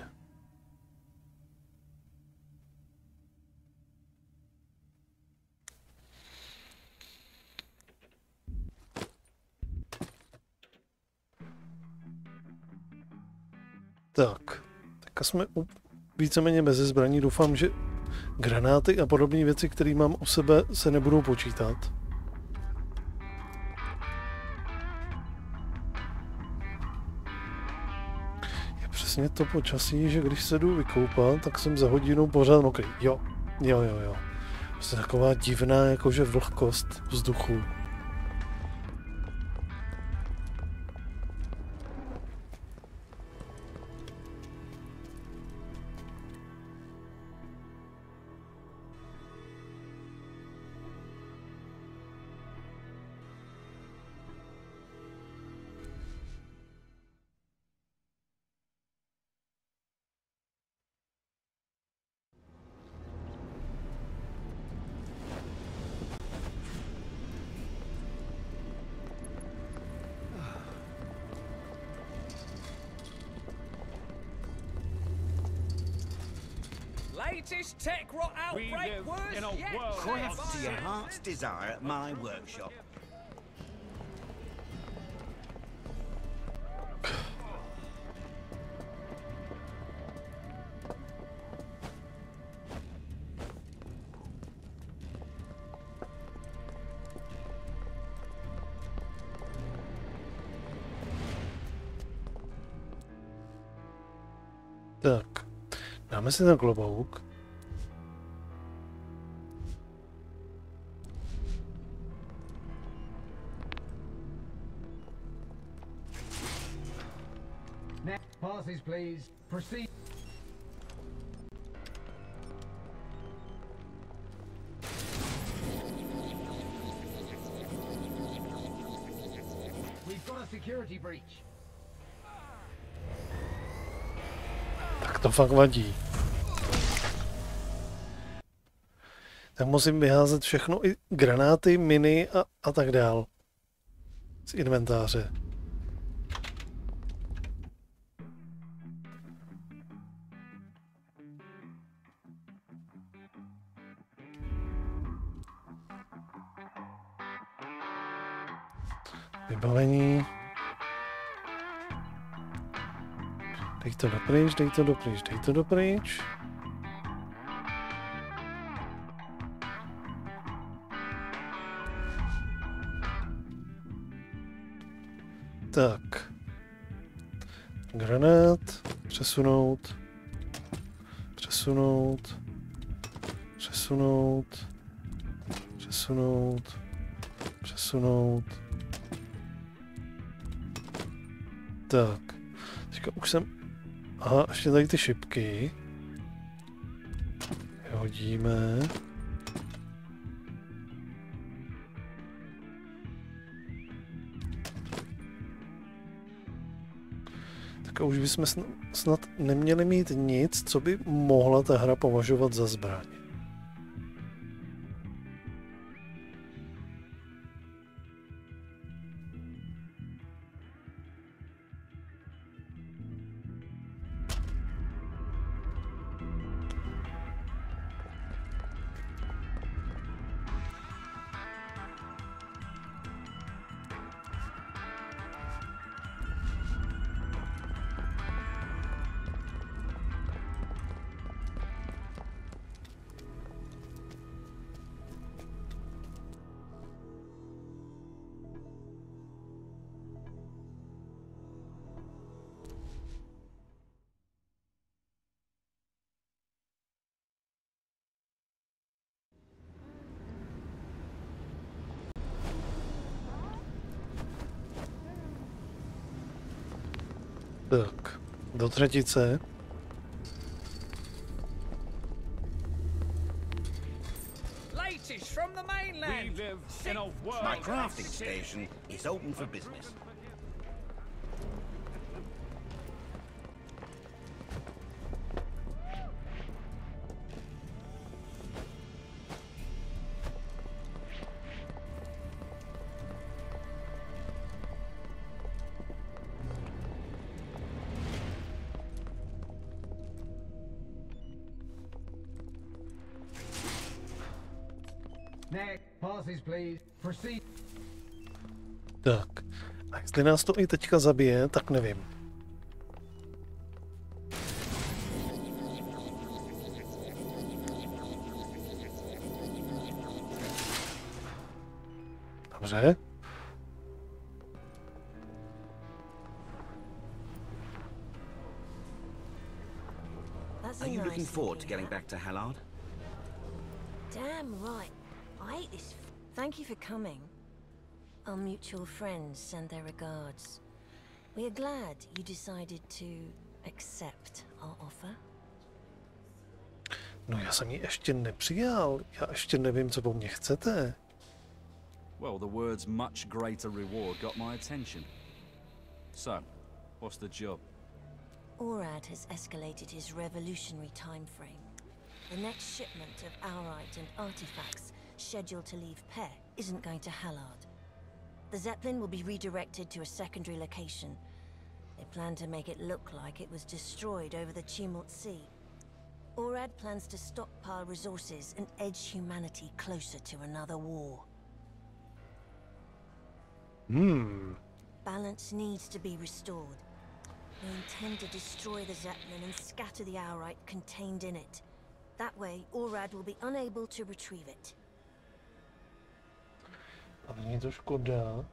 Tak, tak jsme u, víceméně bez zbraní. Doufám, že granáty a podobné věci, které mám u sebe, se nebudou počítat. Přesně to počasí, že když se jdu vykoupat, tak jsem za hodinu pořád mokrý. Jo, jo, jo, jo. Prostě taková divná jakože vlhkost vzduchu. Workshop. Tak, dáme si ten klobouk. Fakt vadí. Tak musím vyházet všechno, i granáty, miny a, a tak dál. Z inventáře. To dopryč, dej to dopryč, dej to dopryč. Tak. Granát. Přesunout. Přesunout. Přesunout. Přesunout. Přesunout. Tak. Teďka už jsem... A ještě tady ty šipky. Je hodíme. Tak už bychom snad neměli mít nic, co by mohla ta hra považovat za zbraně. Tak, do třetice. My crafting station is open for business. Jestli nás to i teďka zabije, tak nevím. Dobře. Are you looking forward to getting back to Hallard? Damn right. I hate this. Thank you for coming. Our mutual friends send their regards. We are glad you decided to accept our offer. No já jsem ji ještě nepřijal. Já ještě nevím, co po mně chcete. Well, the words much greater reward got my attention. So, what's the job? Orad has escalated his revolutionary time frame. The next shipment of Aurite and artifacts scheduled to leave Pe isn't going to Hallard. The Zeppelin will be redirected to a secondary location. They plan to make it look like it was destroyed over the Tumult Sea. Orad plans to stockpile resources and edge humanity closer to another war. Hmm. Balance needs to be restored. They intend to destroy the Zeppelin and scatter the Aurite contained in it. That way, Orad will be unable to retrieve it. A není to škoda.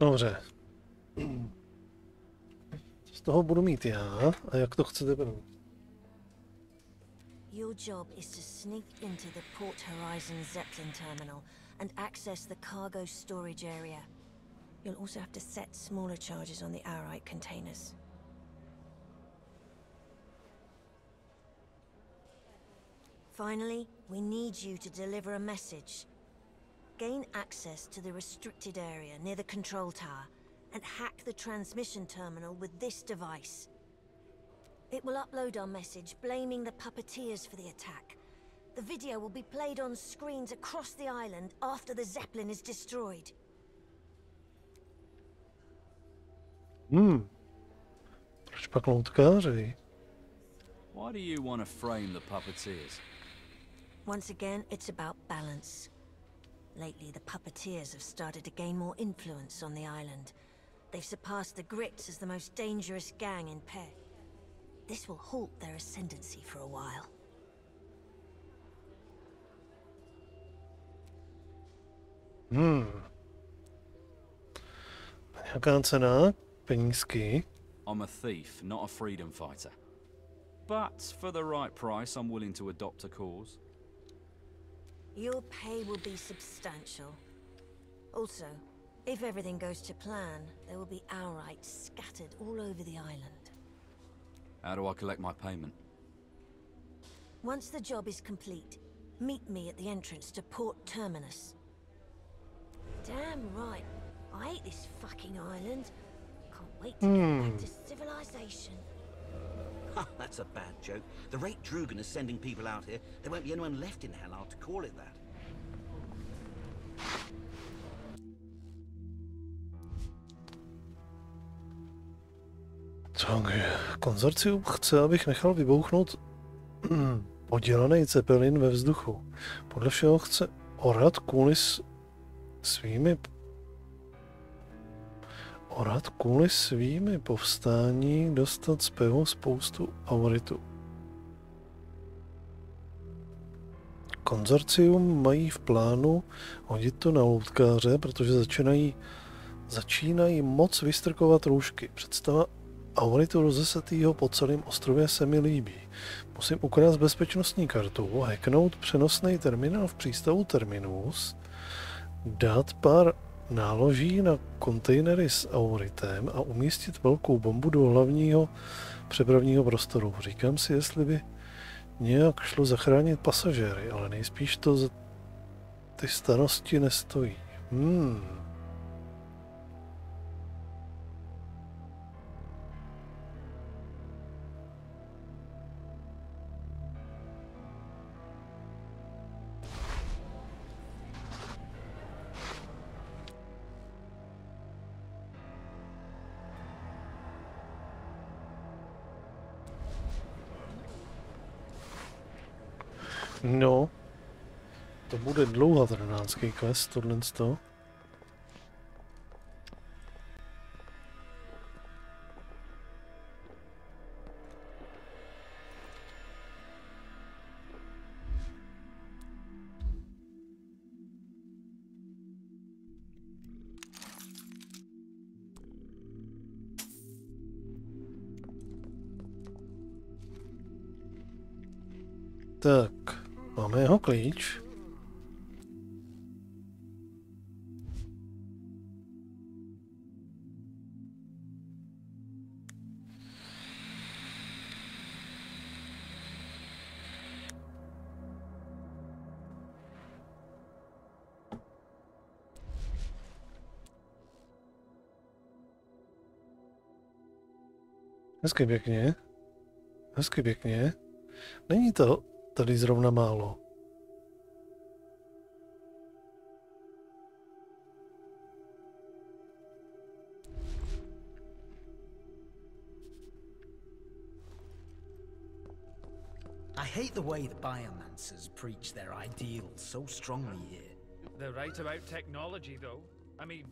Dobře. Z toho budu mít já a jak to chcete brát? Your job is to sneak into the Port Horizon Zeppelin terminal and access the cargo storage area. You'll also have to set smaller charges on the Aurite containers. Finally, we need you to deliver a message. Gain access to the restricted area near the control tower and hack the transmission terminal with this device. It will upload our message blaming the puppeteers for the attack. The video will be played on screens across the island after the Zeppelin is destroyed. Hmm. Proč pak loutkáři? Why do you want to frame the puppeteers? Once again, it's about balance. Lately, the puppeteers have started to gain more influence on the island. They've surpassed the Grits as the most dangerous gang in Pe. This will halt their ascendancy for a while. Hmm. Jaká cena? Penízky? I'm a thief, not a freedom fighter. But for the right price, I'm willing to adopt a cause. Your pay will be substantial. Also, if everything goes to plan, there will be Aurites scattered all over the island. How do I collect my payment? Once the job is complete, meet me at the entrance to Port Terminus. Damn right. I hate this fucking island. Can't wait to get back hmm. to civilization. Ha, that's a bad joke. The rate Drugan is sending people out here, there won't be anyone left in Hellar to call it that. Takže konzorcium chce, abych nechal vybouchnout podělaný cepelin ve vzduchu. Podle všeho chce orat kvůli s- svými orat kvůli svými povstání dostat z peho spoustu auritu. Konzorcium mají v plánu hodit to na loutkáře, protože začínají, začínají moc vystrkovat růžky. Představa auritu rozesetýho po celém ostrově se mi líbí. Musím ukrást bezpečnostní kartu, hacknout přenosný terminál v přístavu Terminus, dát pár náloží na kontejnery s auritem a umístit velkou bombu do hlavního přepravního prostoru. Říkám si, jestli by nějak šlo zachránit pasažéry, ale nejspíš to za ty starosti nestojí. Hmm. No, to bude dlouhá trnánský quest, tohle z toho. Klíč. Hezky pěkně. Hezky pěkně. Není to tady zrovna málo. The way the biomancers preach their ideals so strongly here. They're right about technology, though. I mean,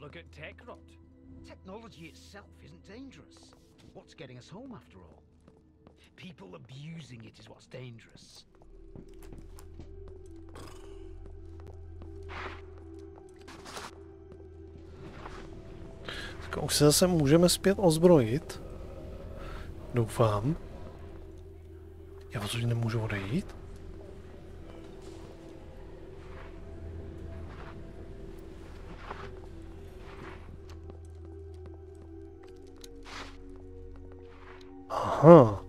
look at Techrot. Technology itself isn't dangerous. What's getting us home after all? People abusing it is what's dangerous. Tak už se zase můžeme zpět ozbrojit. Doufám. Já odsud nemůžu odejít? Aha.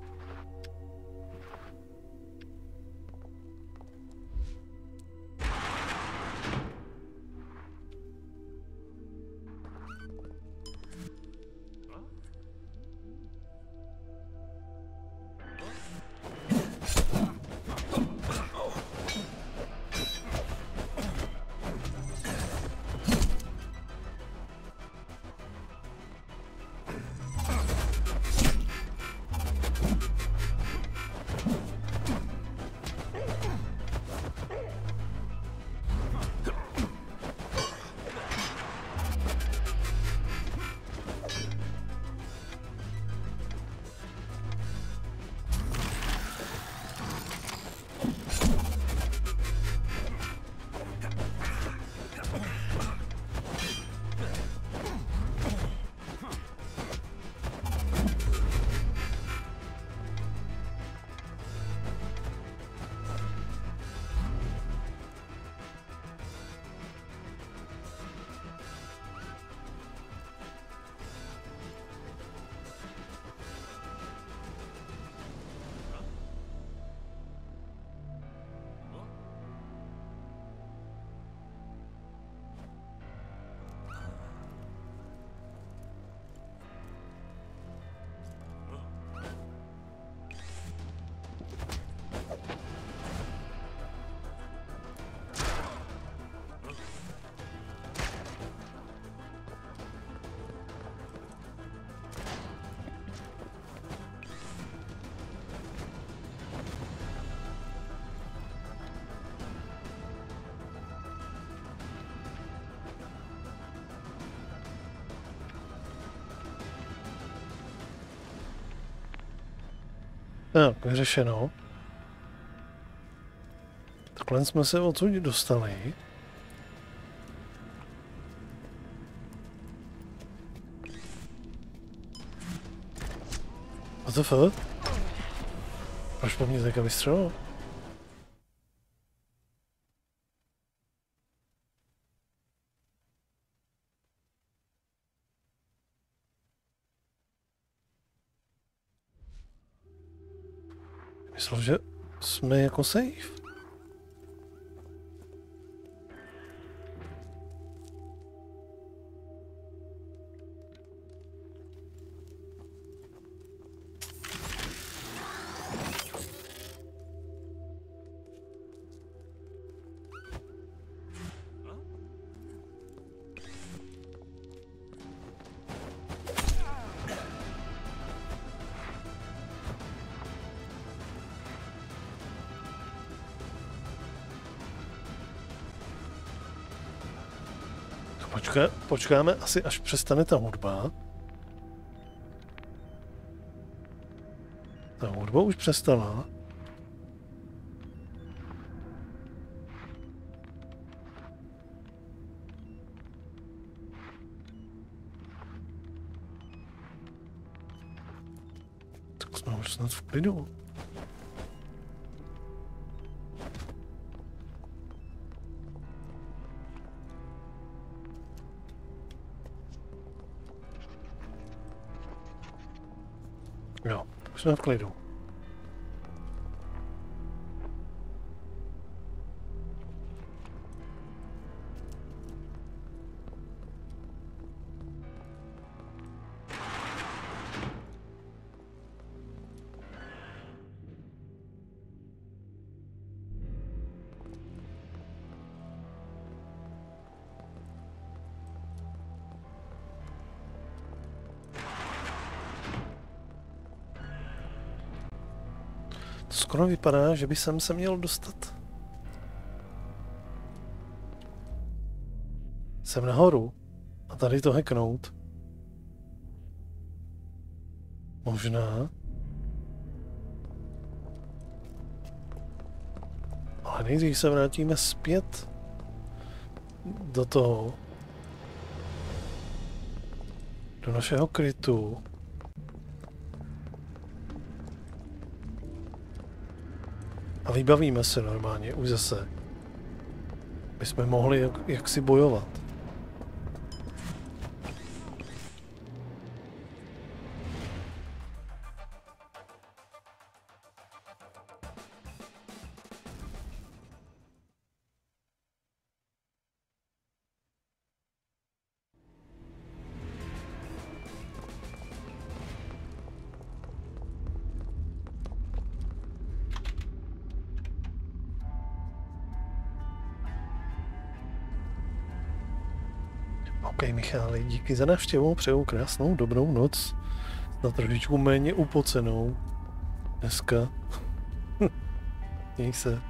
Tak, vyřešeno. Takhle jsme se odsud dostali. Fuck? Proč po mně teďka vystřelil? Jsme jako počkáme asi, až přestane ta hudba. Ta hudba už přestala. Tak jsme už snad v klidu. Jo, skoro vypadá, že by sem se měl dostat. Jsem nahoru. A tady to hacknout. Možná. Ale nejdřív se vrátíme zpět do toho. Do našeho krytu. Vybavíme se normálně už zase. My jsme mohli jak, jak si bojovat. Díky za návštěvu, přeju krásnou dobrou noc. Na trošičku méně upocenou. Dneska. Měj se.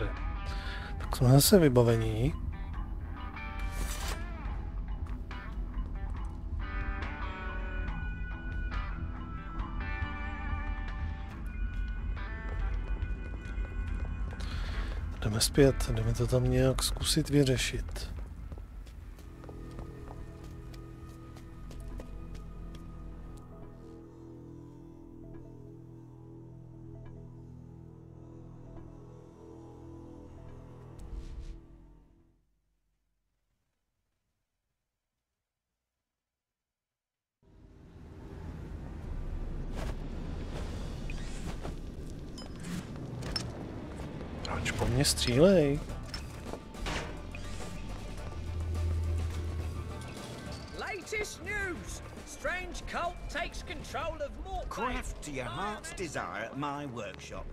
Dobře. Tak jsme zase vybavení. Jdeme zpět, jdeme to tam nějak zkusit vyřešit. Střílej. Latest news. Strange cult takes control of more. Craft to your heart's desire at my workshop.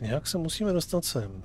Nějak se musíme dostat sem.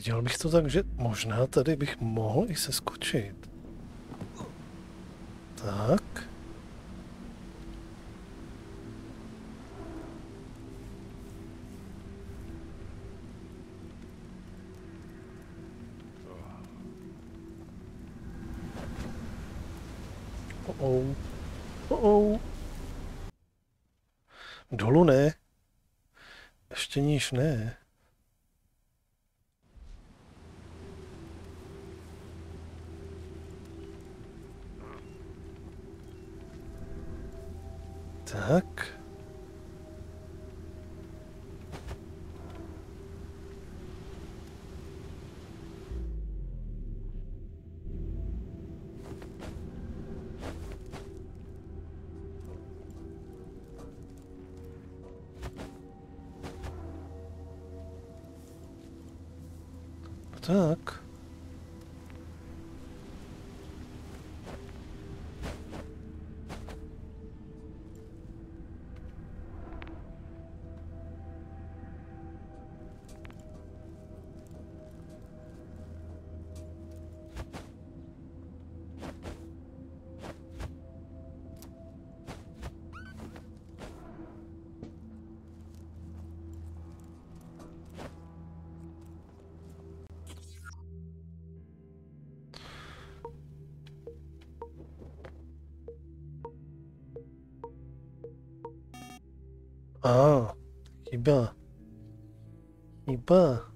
Viděl bych to tak, že možná tady bych mohl i seskočit. Tak. Oh, oh. oh. Dolu ne. Ještě níž ne. А, тебя. Ибо.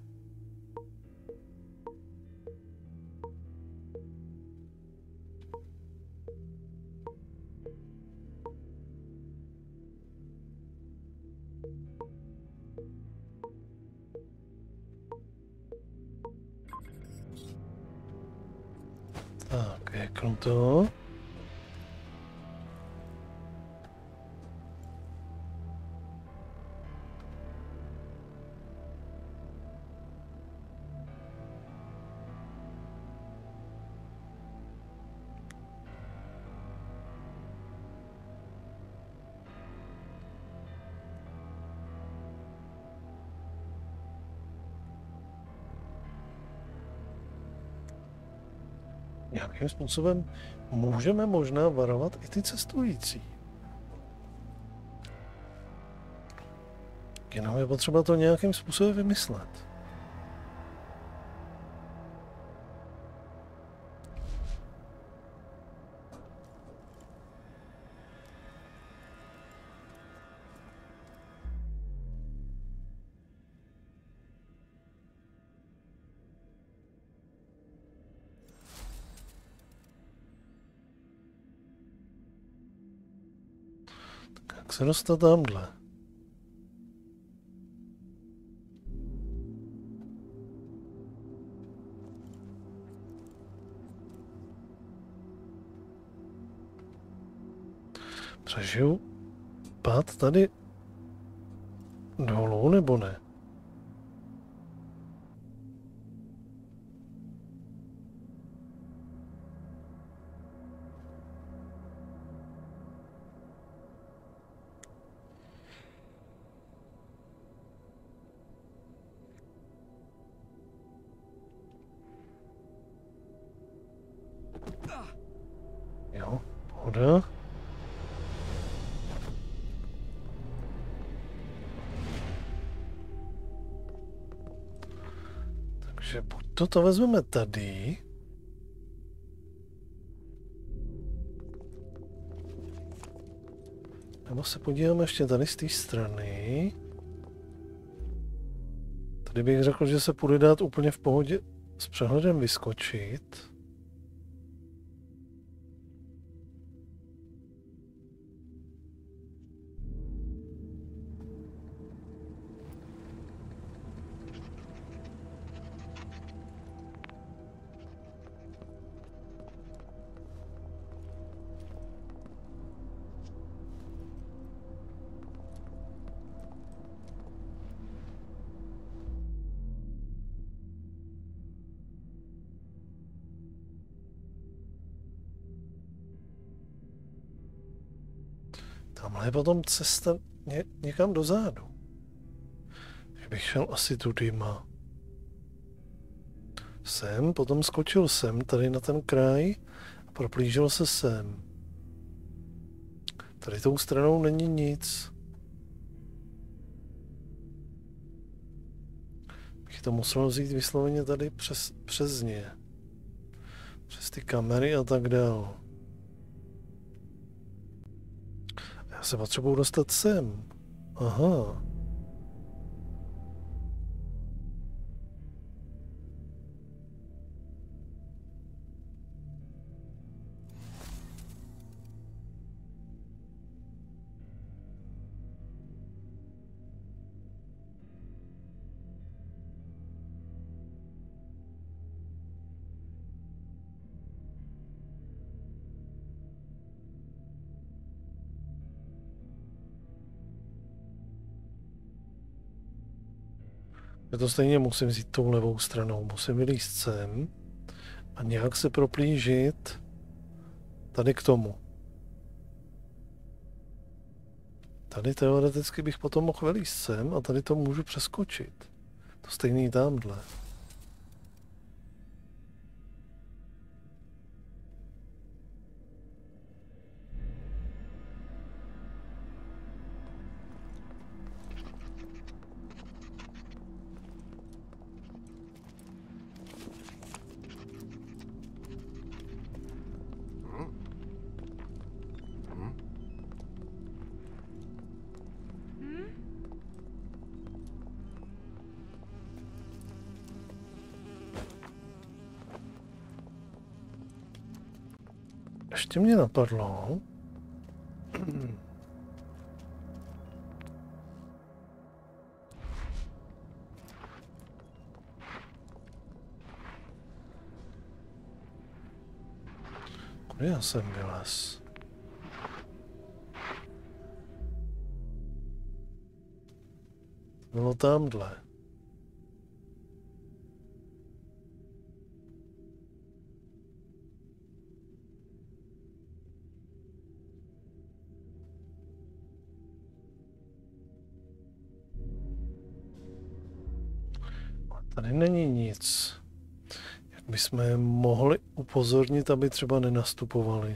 Nějakým způsobem můžeme možná varovat i ty cestující. Jenom je potřeba to nějakým způsobem vymyslet. Se dostat tamhle? Přežiju pát tady dolů nebo ne? Toto vezmeme tady. Nebo se podíváme ještě tady z té strany. Tady bych řekl, že se půjde dát úplně v pohodě s přehledem vyskočit. Je potom cesta ně, někam dozadu. Bych šel asi tudyma. Sem, potom skočil sem, tady na ten kraj a proplížil se sem. Tady tou stranou není nic. Bych to musel vzít vysloveně tady přes, přes ně. Přes ty kamery a tak dále. Se potřebuju dostat sem. Aha. Já to stejně musím vzít tou levou stranou. Musím vylíst sem a nějak se proplížit tady k tomu. Tady teoreticky bych potom mohl vylíst sem a tady to můžu přeskočit. To stejný tamhle. Ještě mě napadlo. Kudy já jsem vylez? Bylo tamhle. Upozornit, aby třeba nenastupovali.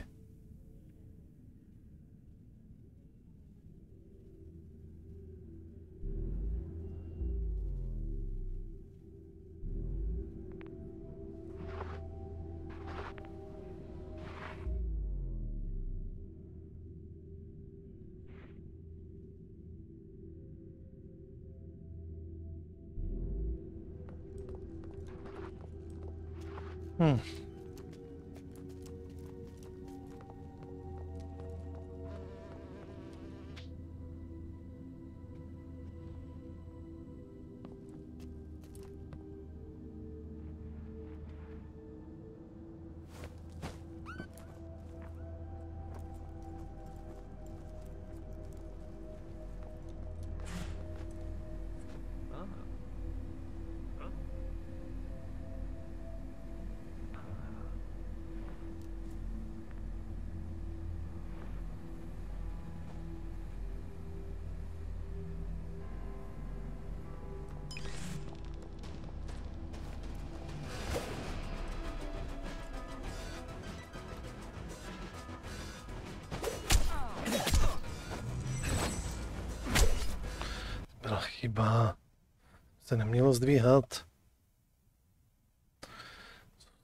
Se nemělo zdvíhat.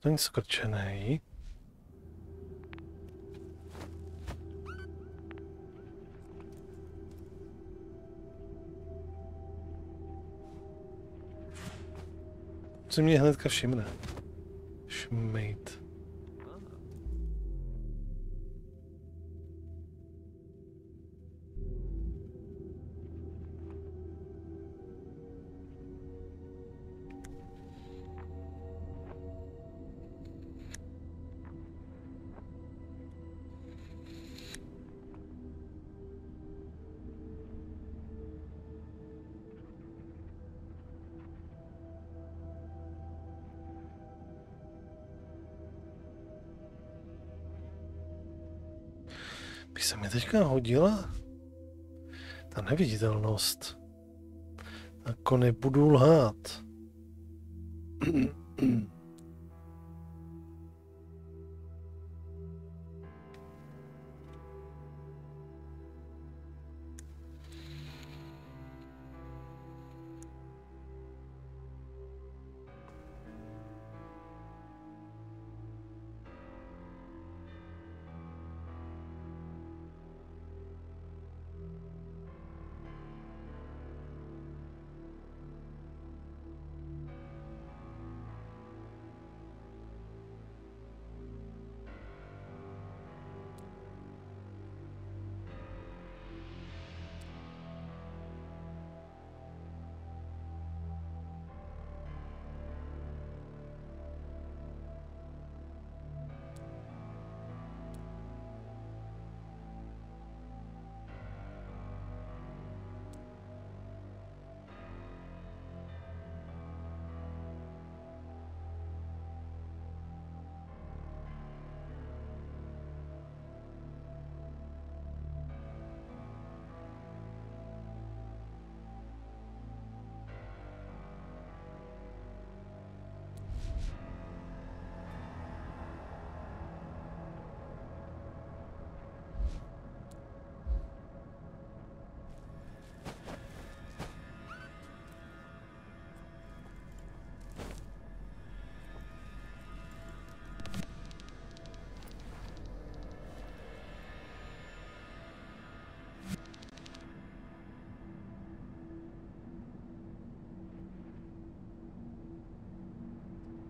Ten skrčený. Si mě hnedka všimne. Teďka hodila ta neviditelnost. Jako nebudu lhát.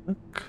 look.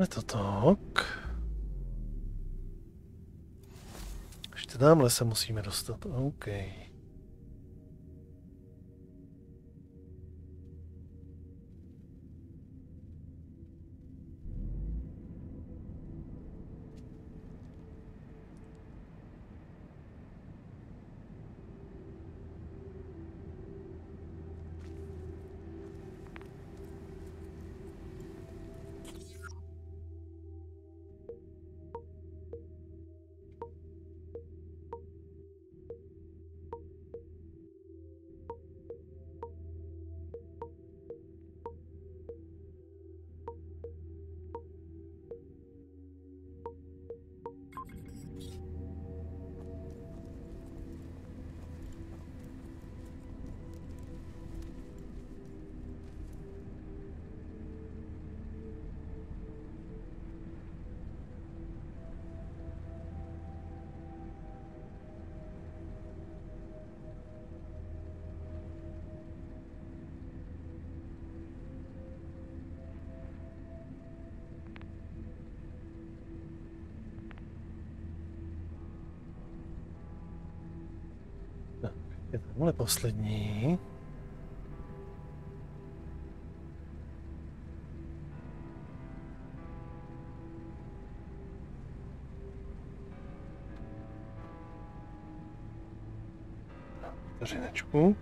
Je to tak. Ještě tamhle se musíme dostat. OK. Poslední. Vteřinečku.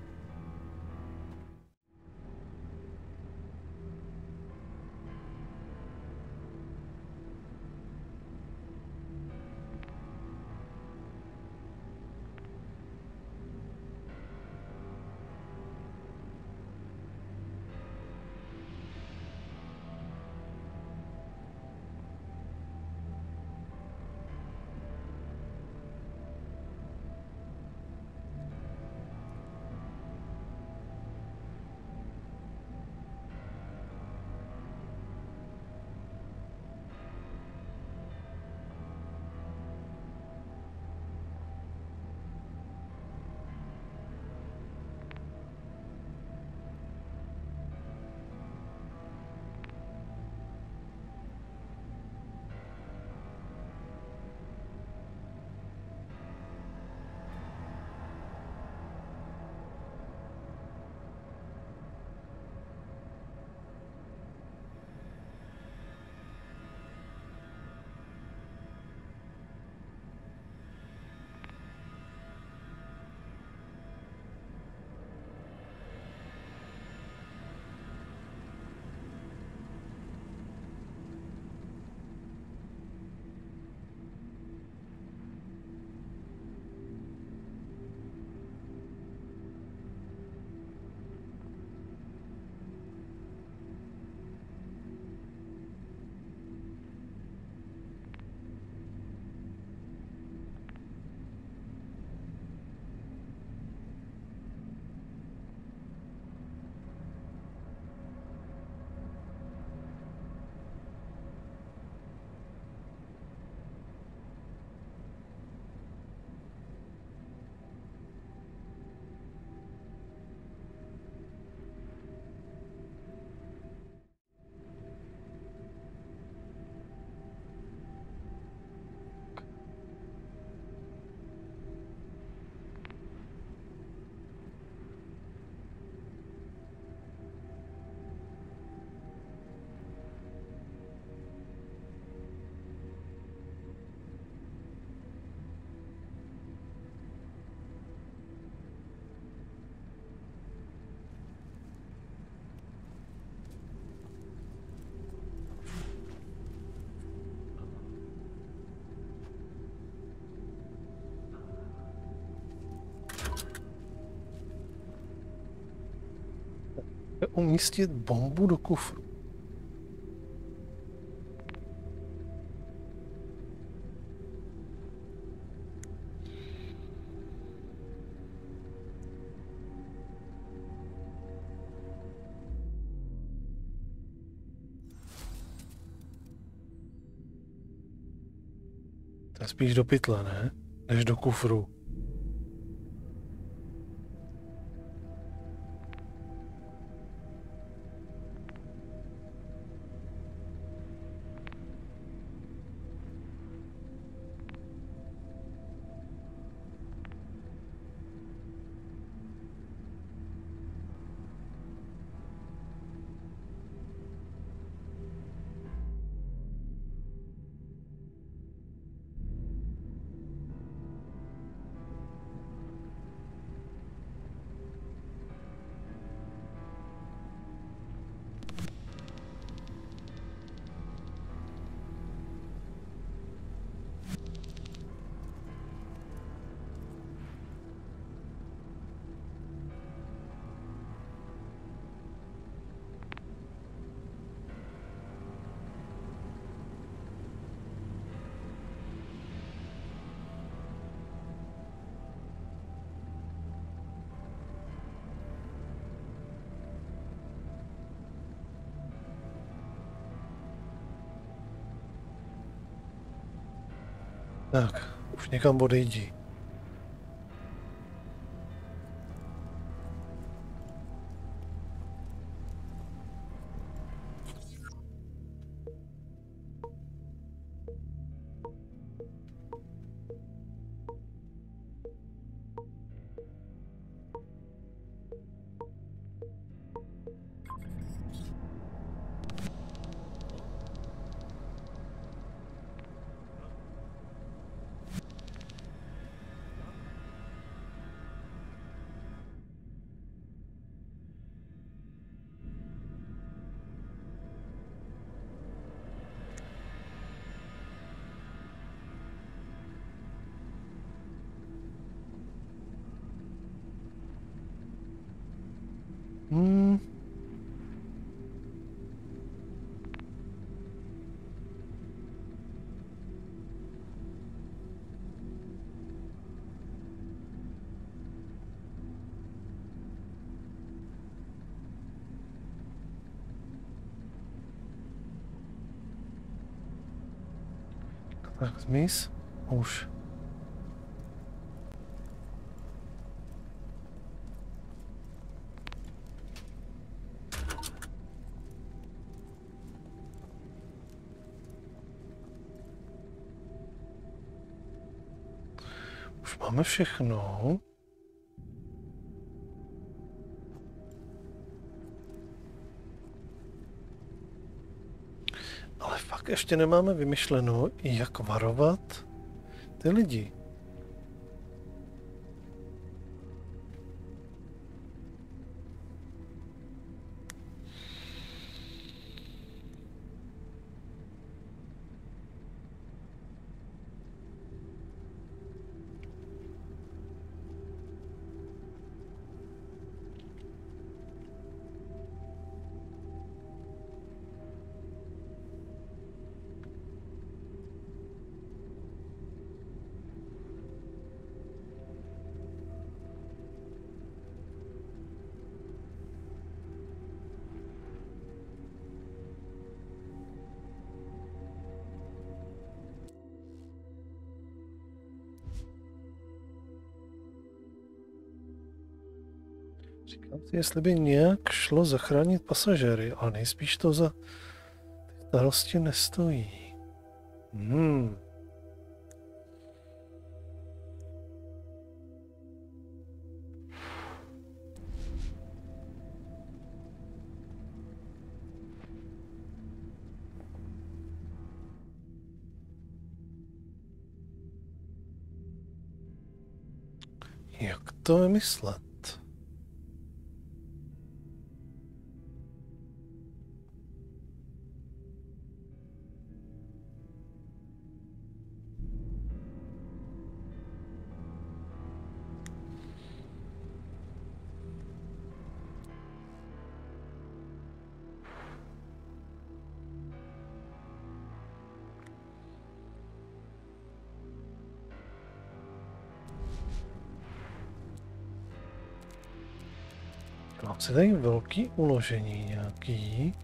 Umístit bombu do kufru. To je spíš do pytle, ne? Než do kufru. Někam odejdí. Zmiz. Už. Už máme všechno. Ještě nemáme vymyšleno, jak varovat ty lidi. Jestli by nějak šlo zachránit pasažéry, ale nejspíš to za starosti nestojí. Hmm. Jak to vymyslet? Mám si tady velký uložení nějaký.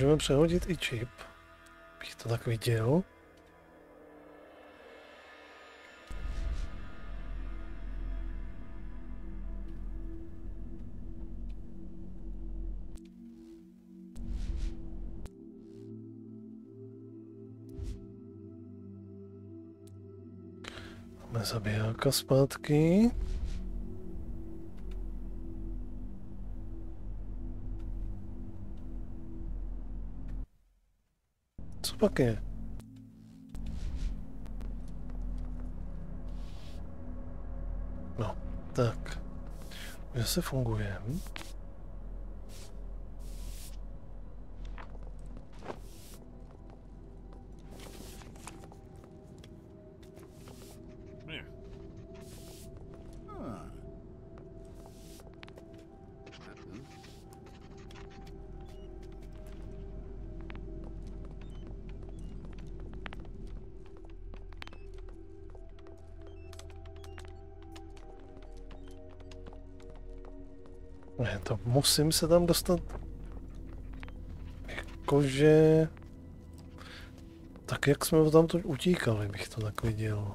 Můžeme přehodit i čip. Bych to tak viděl. Máme zabijáka zpátky. pak je? No, tak. Zase funguje. Hm? Musím se tam dostat. Jakože... Tak jak jsme tam utíkali, bych to tak viděl.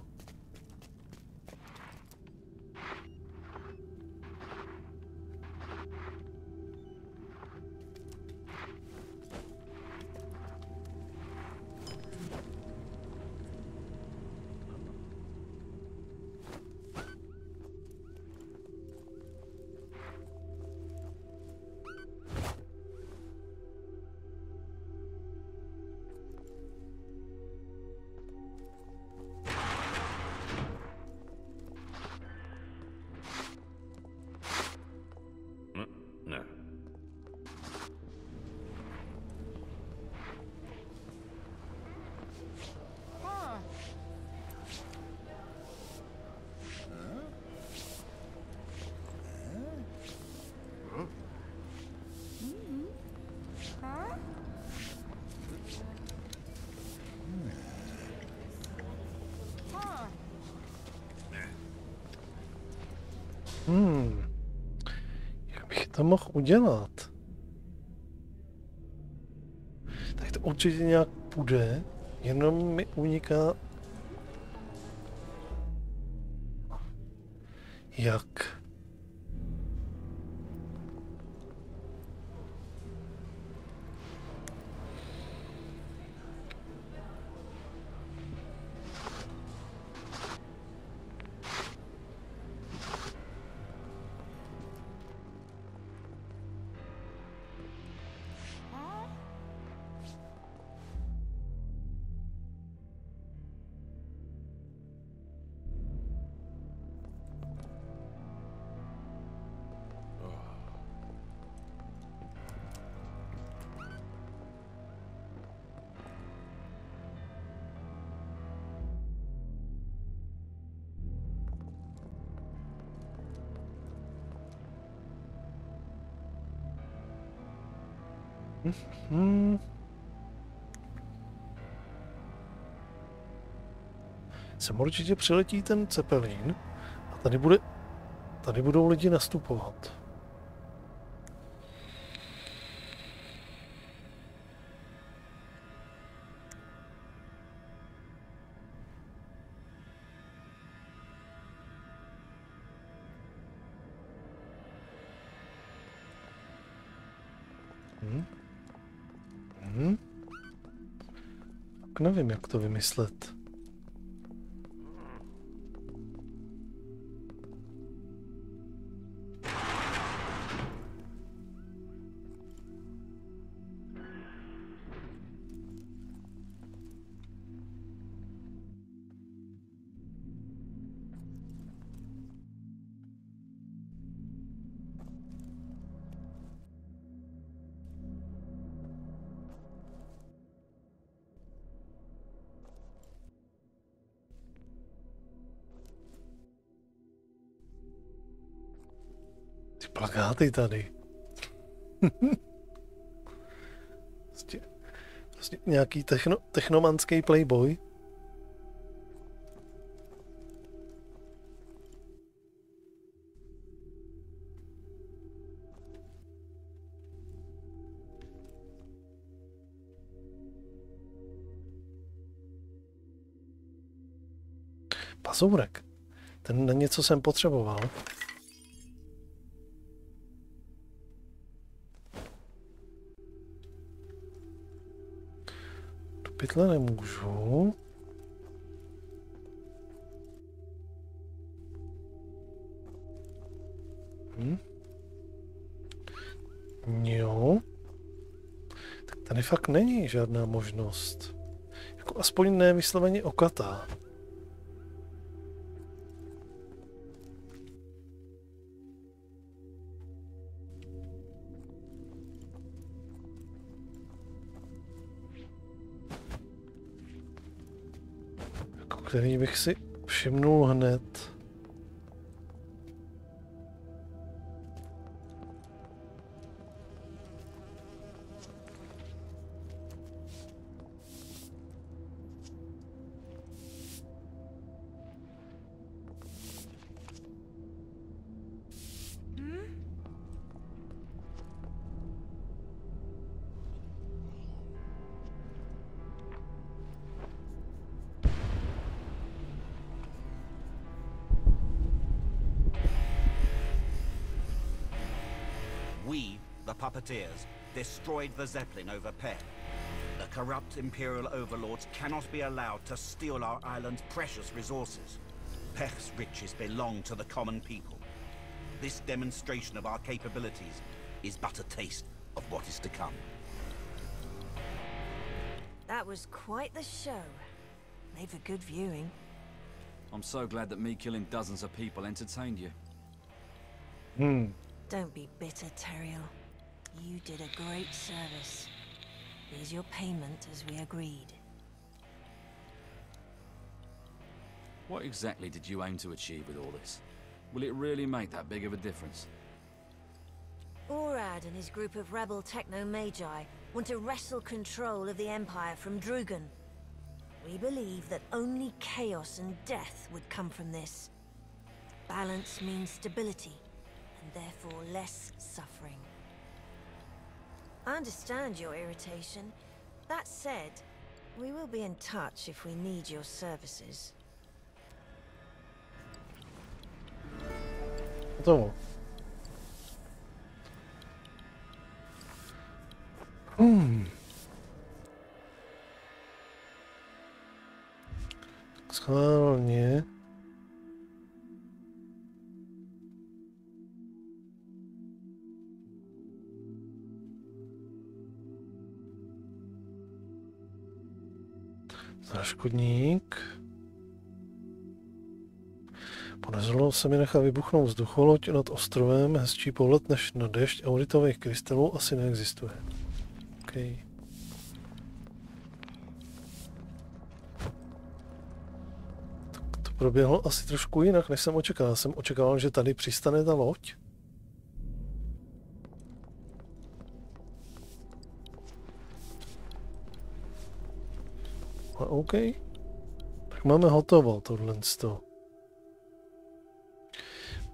Udělat? Tak to určitě nějak půjde, jenom mi uniká... Sem určitě přiletí ten cepelín a tady bude, tady budou lidi nastupovat. Nevím, jak to vymyslet. Plakáty tady. prostě, prostě nějaký techno, technomanský playboy. Pazourek. Ten na něco jsem potřeboval. Pytle nemůžu. Hm? Jo. Tak tady fakt není žádná možnost. Jako aspoň ne vysloveně okatá. Který bych si všimnul hned. The destroyed the Zeppelin over Pet. The corrupt Imperial overlords cannot be allowed to steal our island's precious resources. Pech's riches belong to the common people. This demonstration of our capabilities is but a taste of what is to come. That was quite the show. Made for good viewing. I'm so glad that me killing dozens of people entertained you. Hmm. Don't be bitter, Teriel. You did a great service. Here's your payment as we agreed. What exactly did you aim to achieve with all this? Will it really make that big of a difference? Orad and his group of rebel techno-magi want to wrestle control of the Empire from Drugan. We believe that only chaos and death would come from this. Balance means stability, and therefore less suffering. I understand your irritation. That said, we will be in touch if we need your services. Hotovo. Hmm. Schválně. Záškodník. Podařilo se mi nechat vybuchnout vzducholoď nad ostrovem, hezčí pohled než na dešť auritových krystalů asi neexistuje. Okay. Tak to proběhlo asi trošku jinak, než jsem očekával. Jsem očekával, že tady přistane ta loď. OK. Tak máme hotovo tohle.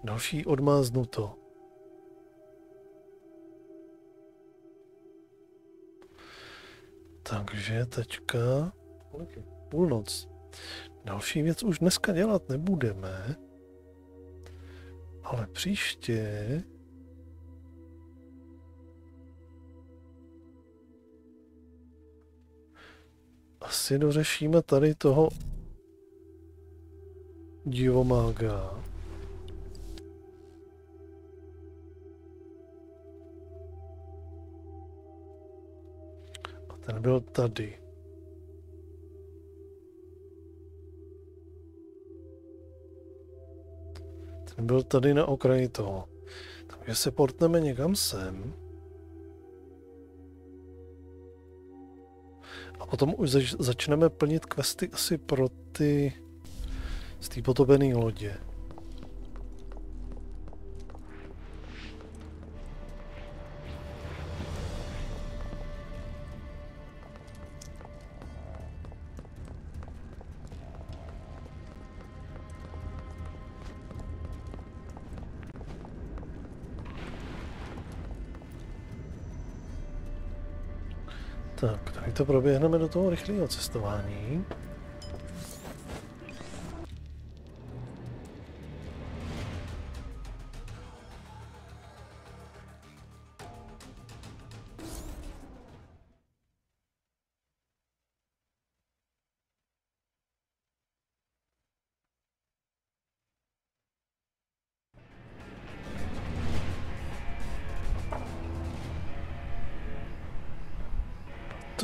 Další odmáznuto. Takže teďka... Půlnoc. Další věc už dneska dělat nebudeme. Ale příště... Asi dořešíme tady toho divomága. Ten byl tady. Ten byl tady na okraji toho. Takže se portneme někam sem. A potom už zač začneme plnit questy asi pro ty z té potopené lodě. To proběhneme do toho rychlého cestování.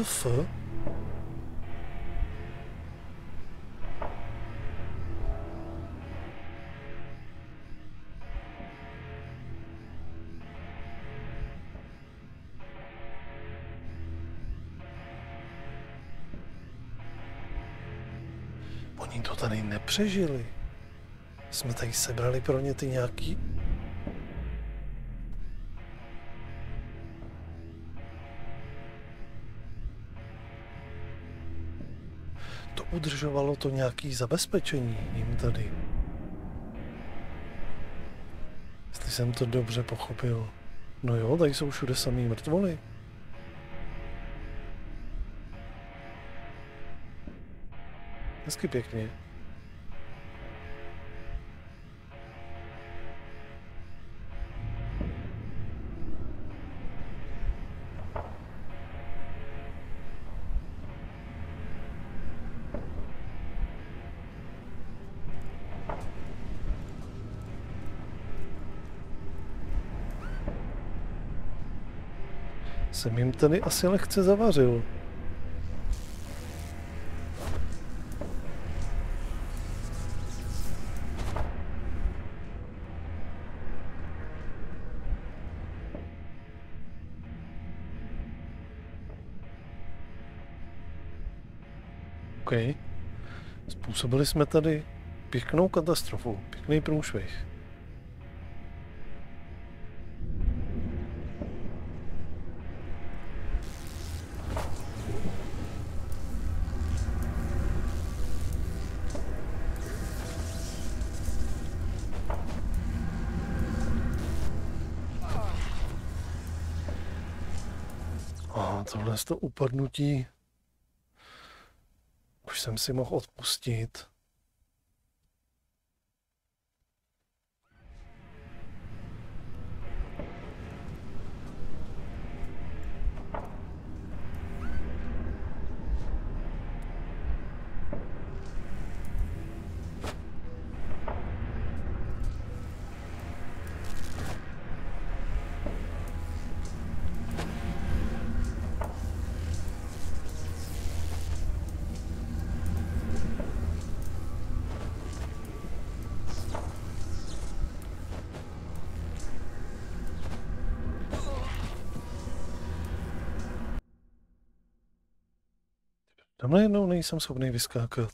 Fuck? Oni to tady nepřežili. Jsme tady sebrali pro ně ty nějaký... udržovalo to nějaký zabezpečení jim tady. Jestli jsem to dobře pochopil. No jo, tady jsou všude samý mrtvoly. Hezky pěkně. Jsem jim tady asi lehce zavařil. OK. Způsobili jsme tady pěknou katastrofu, pěkný průšvih. To upadnutí už jsem si mohl odpustit. Tam najednou nejsem schopný vyskákat.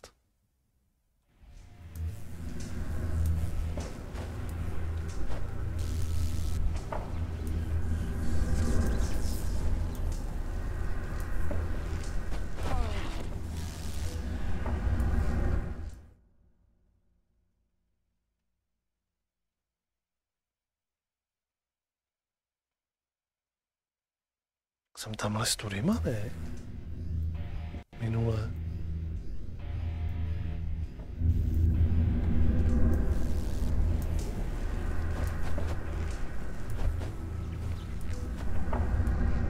Jsem tamhle s tudyma, ne? Minule.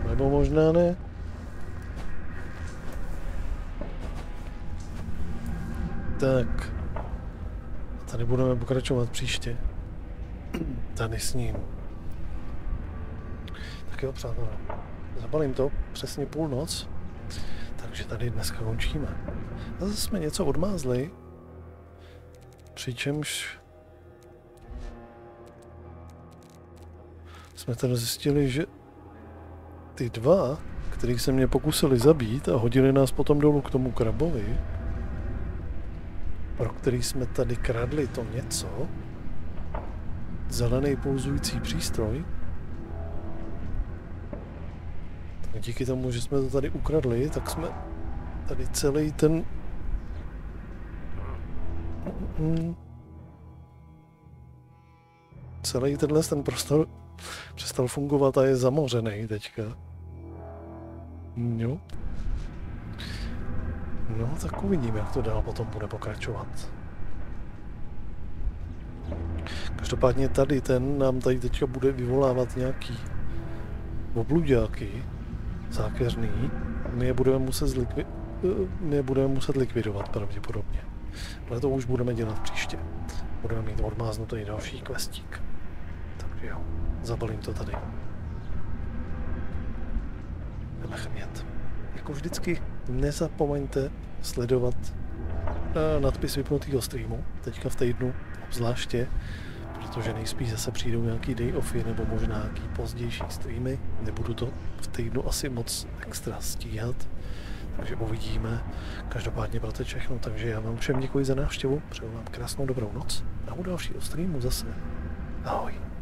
Nebo možná ne. Tak. Tady budeme pokračovat příště. Tady s ním. Tak jo, přátelé. Zabalím to přesně půlnoc. Takže tady dneska končíme. Zase jsme něco odmázli, přičemž jsme teda zjistili, že ty dva, kterých se mě pokusili zabít a hodili nás potom dolů k tomu krabovi, pro který jsme tady kradli to něco, zelený pouzující přístroj, díky tomu, že jsme to tady ukradli, tak jsme tady celý ten... Celý tenhle ten prostor přestal fungovat a je zamořený teďka. Jo. No, tak uvidíme, jak to dál potom bude pokračovat. Každopádně tady ten nám tady teďka bude vyvolávat nějaký obluďáky, zákeřný, my je budeme muset, zlikvi- my je budeme muset likvidovat pravděpodobně. Ale to už budeme dělat příště. Budeme mít odmáznutý další questík. Takže jo, zabalím to tady. Jdeme chmět. Jako vždycky nezapomeňte sledovat uh, nadpis vypnutého streamu, teďka v týdnu obzvláště, protože nejspíš zase přijdou nějaký day offy nebo možná nějaký pozdější streamy. Nebudu to v týdnu asi moc extra stíhat, Takže uvidíme. Každopádně pro teď všechno, takže já vám všem děkuji za návštěvu, přeju vám krásnou dobrou noc a u dalšího streamu zase. Ahoj.